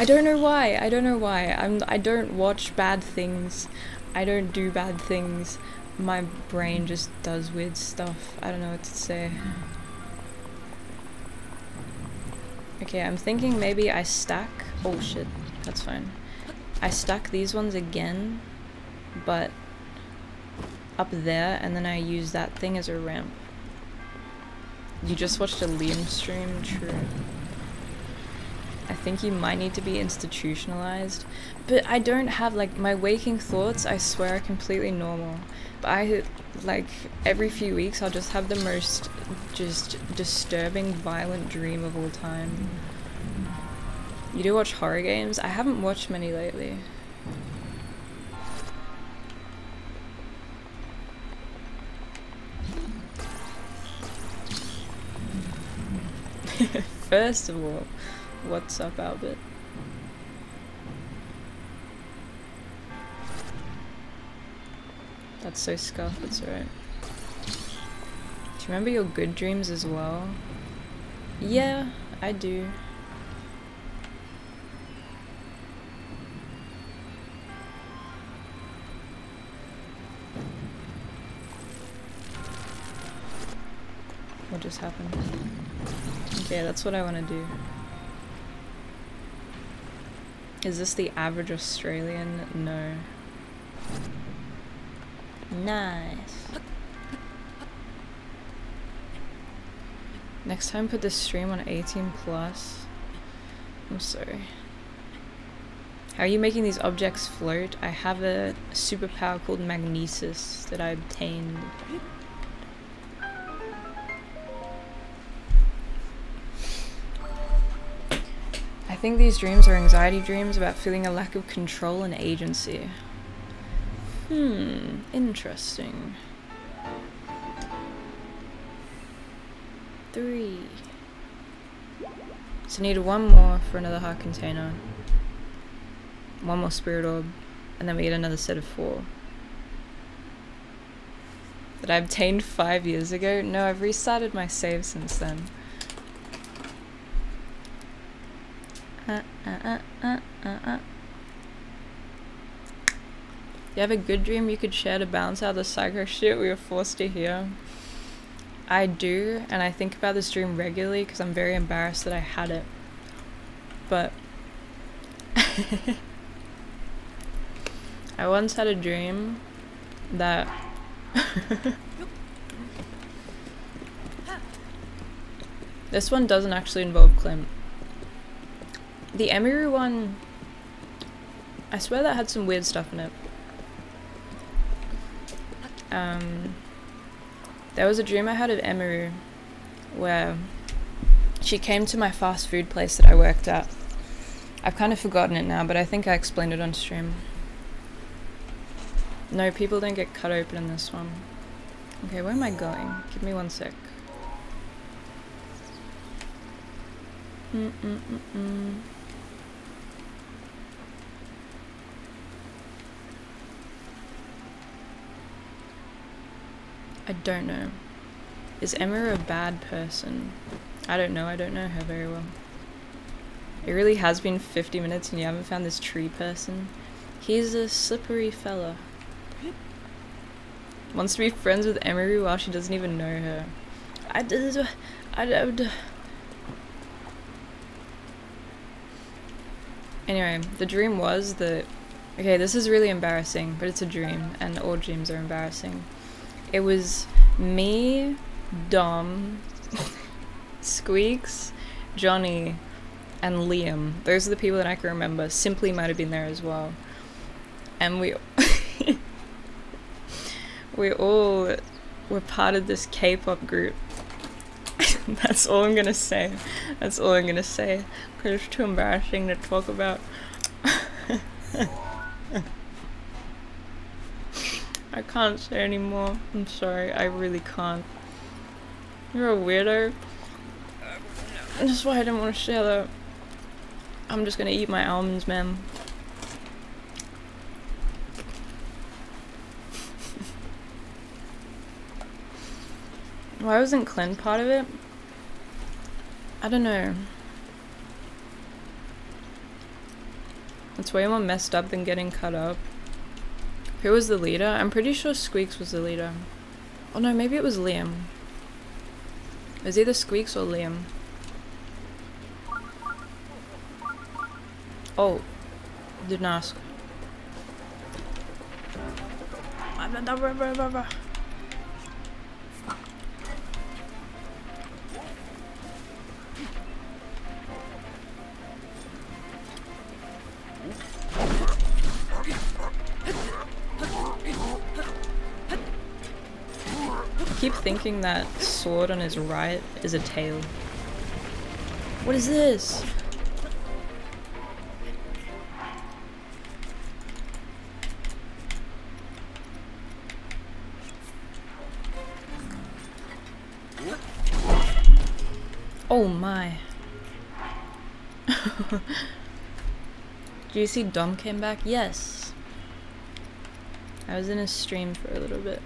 I don't know why. I don't know why. I'm I don't watch bad things. I don't do bad things my brain just does weird stuff. I don't know what to say. Okay, I'm thinking maybe I stack... Oh shit, that's fine. I stack these ones again, but up there, and then I use that thing as a ramp. You just watched a Liam stream? True. I think you might need to be institutionalized. But I don't have, like, my waking thoughts, I swear, are completely normal. But I like every few weeks I'll just have the most just disturbing violent dream of all time. You do watch horror games? I haven't watched many lately. First of all, what's up Albert? That's so scuffed, it's alright. Do you remember your good dreams as well? Yeah, I do. What just happened? Okay, that's what I want to do. Is this the average Australian? No. Nice. Next time put this stream on 18 plus. I'm sorry. How are you making these objects float? I have a superpower called magnesis that I obtained. Think these dreams are anxiety dreams about feeling a lack of control and agency. Hmm, interesting. Three. So I need one more for another heart container one more spirit orb, and then we get another set of four. That I obtained five years ago? No, I've restarted my save since then. Uh, uh, you have a good dream you could share to balance out the psycho shit we were forced to hear? I do, and I think about this dream regularly because I'm very embarrassed that I had it. But I once had a dream that this one doesn't actually involve Clint. The Emiru one, I swear that had some weird stuff in it. Um, there was a dream I had of Emiru where she came to my fast food place that I worked at. I've kind of forgotten it now, but I think I explained it on stream. No, people don't get cut open in this one. Okay, where am I going? Give me one sec. Mm I don't know. Is Emma a bad person? I don't know, I don't know her very well. It really has been 50 minutes and you haven't found this tree person? He's a slippery fella. Wants to be friends with Emery while she doesn't even know her. I did. I did. Anyway, the dream was that. Okay, this is really embarrassing, but it's a dream, and all dreams are embarrassing. It was me, Dom, Squeaks, Johnny, and Liam. Those are the people that I can remember. Simply might have been there as well. And we we all were part of this K-pop group. That's all I'm gonna say. That's all I'm gonna say. Cause it's too embarrassing to talk about. I can't say anymore. I'm sorry. I really can't. You're a weirdo. That's why I didn't want to share that. I'm just gonna eat my almonds, man. Why wasn't Clint part of it? I don't know. It's way more messed up than getting cut up. Who was the leader? I'm pretty sure Squeaks was the leader. Oh no, maybe it was Liam. It was either Squeaks or Liam. Oh. Didn't ask. Keep thinking that sword on his right is a tail. What is this? Oh my. Do you see Dom came back? Yes. I was in a stream for a little bit.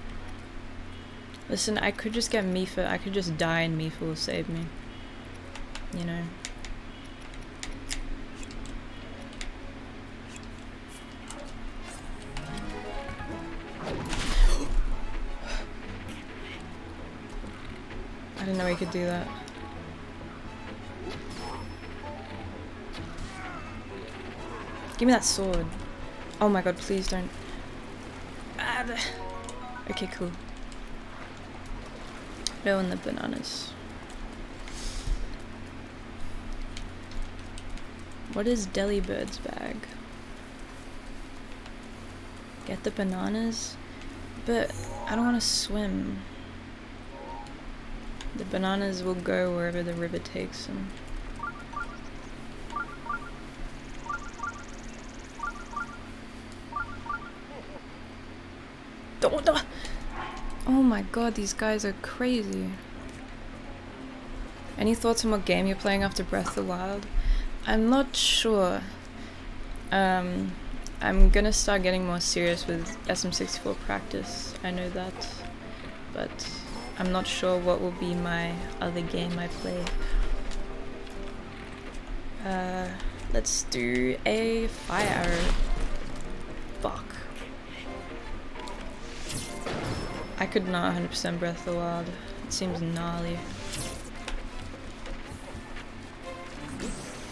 Listen, I could just get Mipha. I could just die and Mipha will save me. You know? I didn't know we could do that. Give me that sword. Oh my god, please don't. Ah, okay, cool. No, in the bananas. What is Delibird's bag? Get the bananas? But I don't want to swim. The bananas will go wherever the river takes them. God, these guys are crazy. Any thoughts on what game you're playing after Breath of the Wild? I'm not sure. Um, I'm gonna start getting more serious with SM64 practice, I know that. But I'm not sure what will be my other game I play. Uh, let's do a fire arrow. I could not 100% Breath of the Wild. It seems gnarly.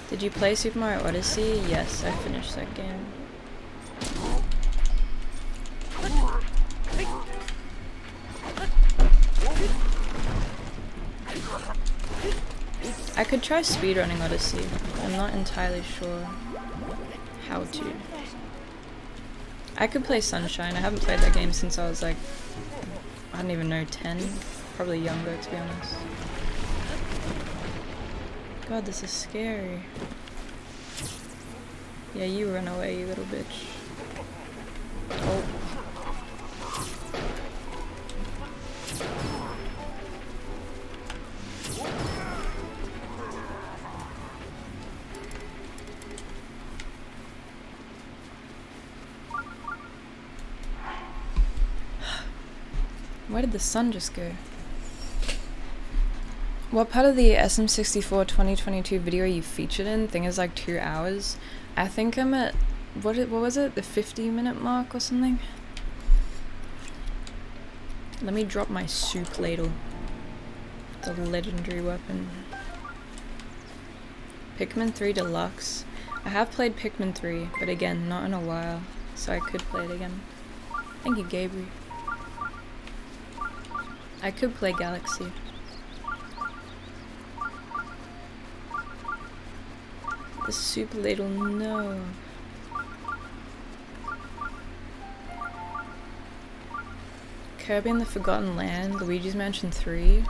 Did you play Super Mario Odyssey? Yes, I finished that game. I could try speedrunning Odyssey. I'm not entirely sure how to. I could play Sunshine. I haven't played that game since I was like, don't even know, 10? Probably younger to be honest. God, this is scary. Yeah, you run away, you little bitch. The sun just go? What part of the SM64 2022 video are you featured in? Thing is like two hours. I think I'm at what what was it? The 50 minute mark or something? Let me drop my soup ladle. The legendary weapon. Pikmin 3 Deluxe. I have played Pikmin 3, but again, not in a while, so I could play it again. Thank you, Gabriel. I could play Galaxy. The super ladle, no. Kirby and the Forgotten Land, Luigi's Mansion 3.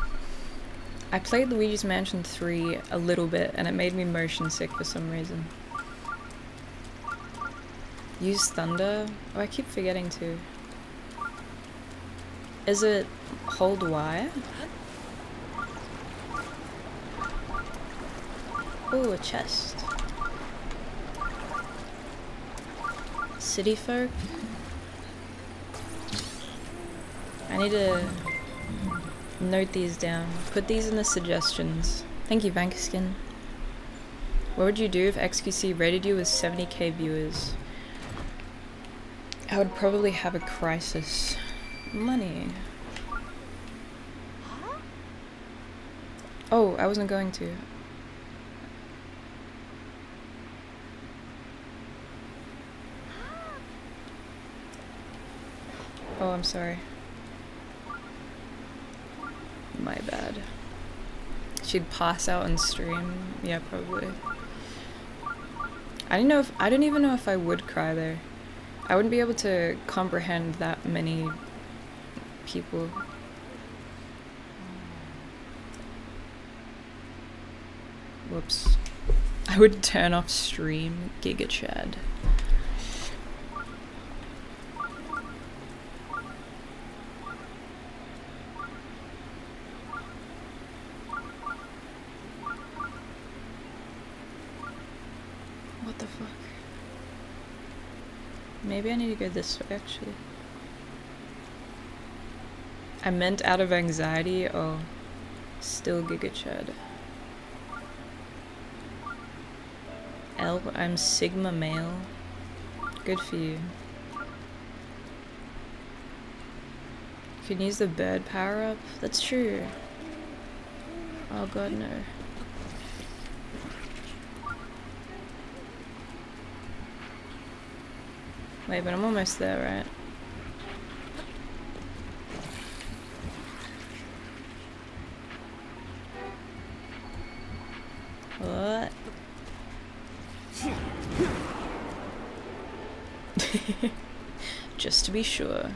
I played Luigi's Mansion 3 a little bit and it made me motion sick for some reason. Use Thunder? Oh, I keep forgetting to. Is it hold Y? Oh, a chest. city folk. I need to note these down. Put these in the suggestions. Thank you, Vankaskin. What would you do if XQC rated you with 70k viewers? I would probably have a crisis. Money. Oh, I wasn't going to. Oh, I'm sorry. My bad. She'd pass out on stream. Yeah, probably. I don't know if I don't even know if I would cry there. I wouldn't be able to comprehend that many people. Whoops. I would turn off stream Giga Chad. What the fuck? Maybe I need to go this way, actually. I meant out of anxiety. Oh, still Giga Chad. L, I'm Sigma male. Good for you. You can use the bird power up? That's true. Oh god, no. Wait, but I'm almost there, right? Be sure.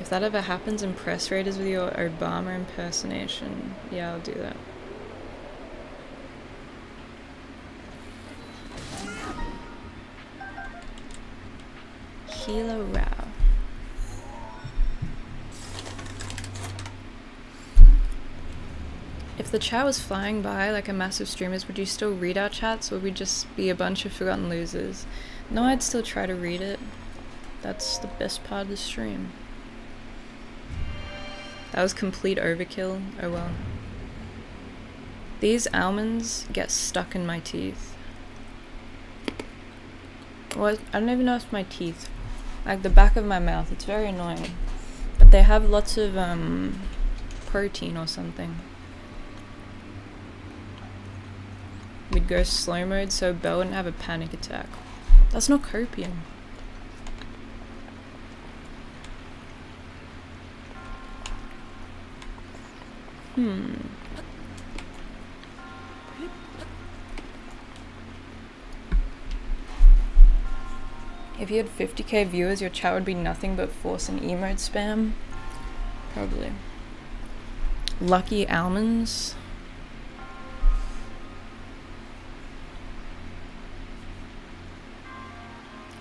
If that ever happens, impress raiders with your Obama impersonation. Yeah, I'll do that. Hilo Rao. If the chat was flying by like a massive streamers, would you still read our chats or would we just be a bunch of forgotten losers? No, I'd still try to read it. That's the best part of the stream. That was complete overkill. Oh well. These almonds get stuck in my teeth. What? I don't even know if my teeth. Like the back of my mouth. It's very annoying. But they have lots of um, protein or something. We'd go slow mode so Belle wouldn't have a panic attack. That's not copium. Hmm. If you had 50k viewers, your chat would be nothing but force and emote spam? Probably. Lucky almonds?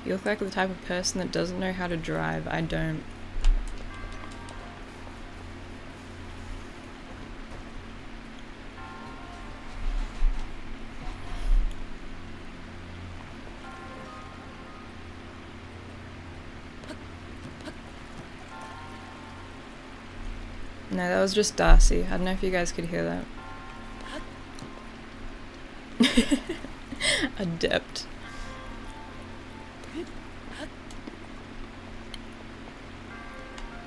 You look like the type of person that doesn't know how to drive. I don't. That was just Darcy. I don't know if you guys could hear that. Adept.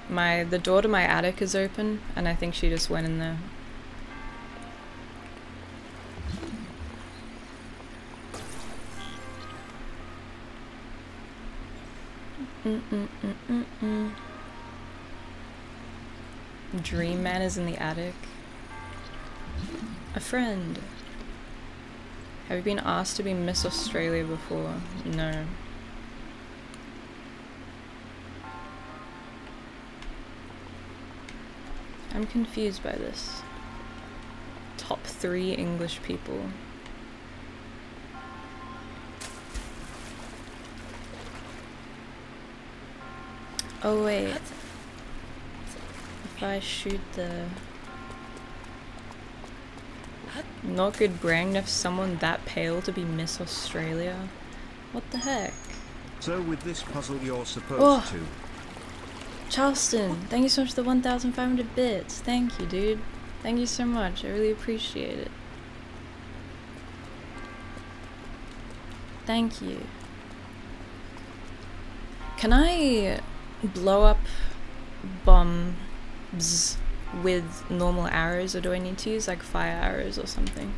My the door to my attic is open and I think she just went in there. Mm -mm -mm Dream Man is in the attic. A friend. Have you been asked to be Miss Australia before? No. I'm confused by this. Top three English people. Oh wait. If I shoot the... Not good brand if someone that pale to be Miss Australia. What the heck? So with this puzzle you're supposed Oh. to. Charleston, thank you so much for the 1,500 bits. Thank you, dude. Thank you so much. I really appreciate it. Thank you. Can I blow up bombs with normal arrows or do I need to use like fire arrows or something?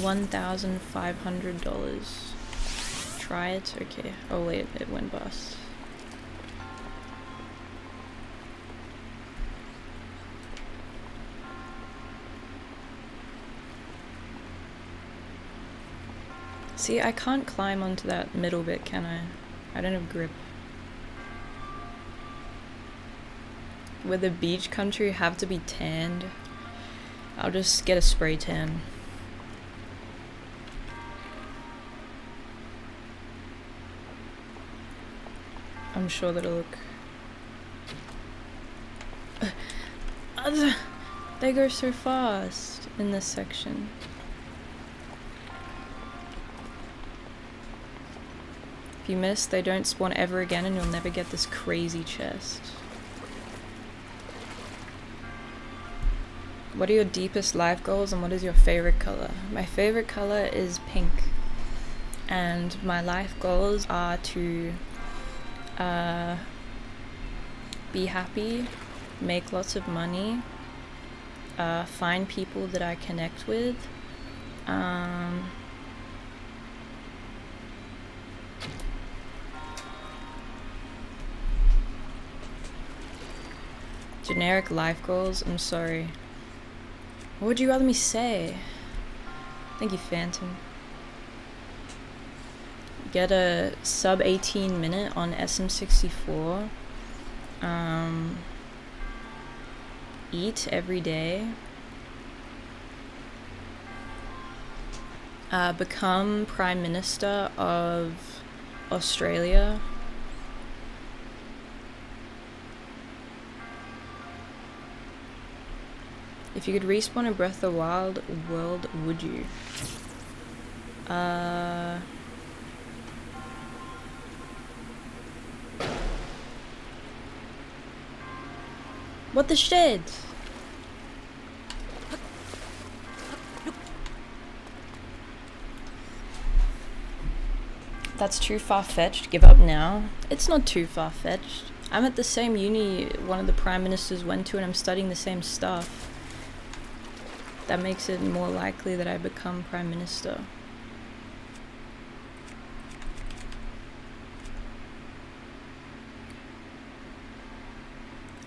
One thousand five hundred dollars. Try it. Okay. Oh wait, it went bust. See, I can't climb onto that middle bit, can I? I don't have grip. Where the beach country have to be tanned, I'll just get a spray tan. I'm sure that'll look. Uh, They go so fast in this section. If you miss, they don't spawn ever again and you'll never get this crazy chest. What are your deepest life goals and what is your favorite color? My favorite color is pink. And my life goals are to uh, be happy, make lots of money, uh, find people that I connect with. Um, generic life goals. I'm sorry. What would you rather me say? Thank you, Phantom. Get a sub 18 minute on SM64. Um, eat every day. Uh, become Prime Minister of Australia. If you could respawn in Breath of the Wild world, would you? Uh... What the shit? That's too far-fetched. Give up now. It's not too far-fetched. I'm at the same uni one of the prime ministers went to and I'm studying the same stuff. That makes it more likely that I become prime minister.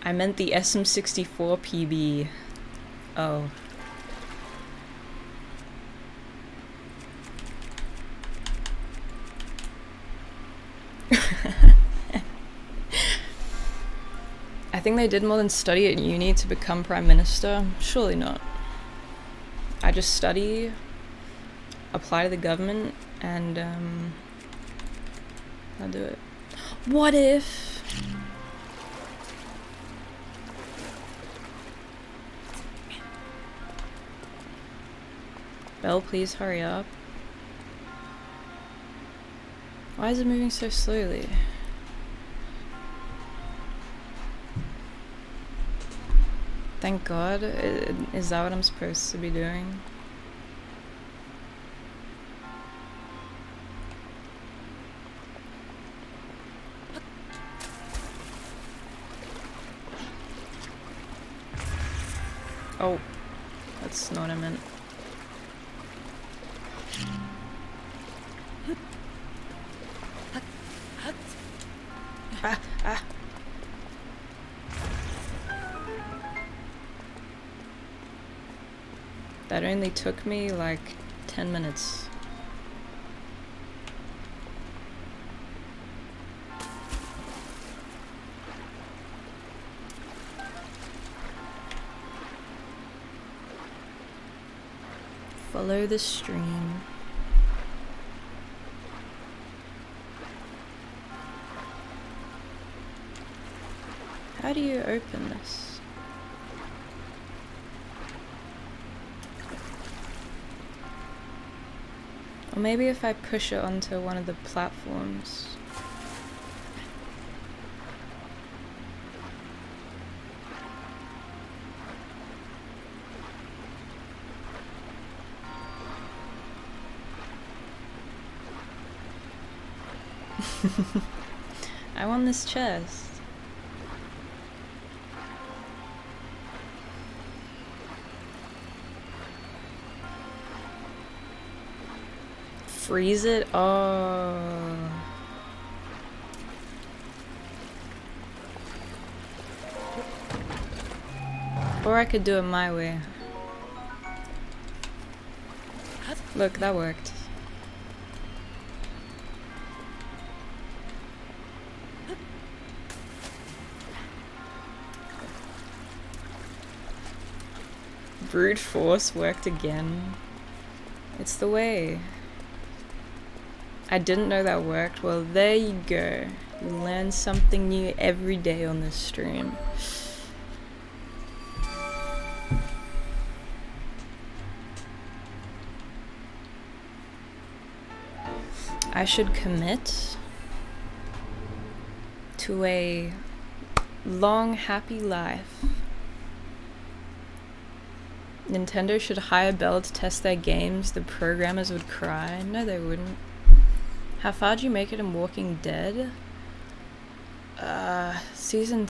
I meant the SM64 PB. Oh. I think they did more than study at uni to become prime minister. Surely not. I just study, apply to the government, and um, I'll do it. What if? Belle, please hurry up. Why is it moving so slowly? Thank God. Is that what I'm supposed to be doing? Oh, that's not what I meant. Only took me like 10 minutes. Follow the stream. How do you open this? Or maybe if I push it onto one of the platforms. I want this chest. Freeze it? Oh. Or I could do it my way. Look, that worked. Brute force worked again. It's the way. I didn't know that worked. Well, there you go. You learn something new every day on this stream. I should commit to a long, happy life. Nintendo should hire Belle to test their games. The programmers would cry. No, they wouldn't. How far do you make it in Walking Dead? Uh, season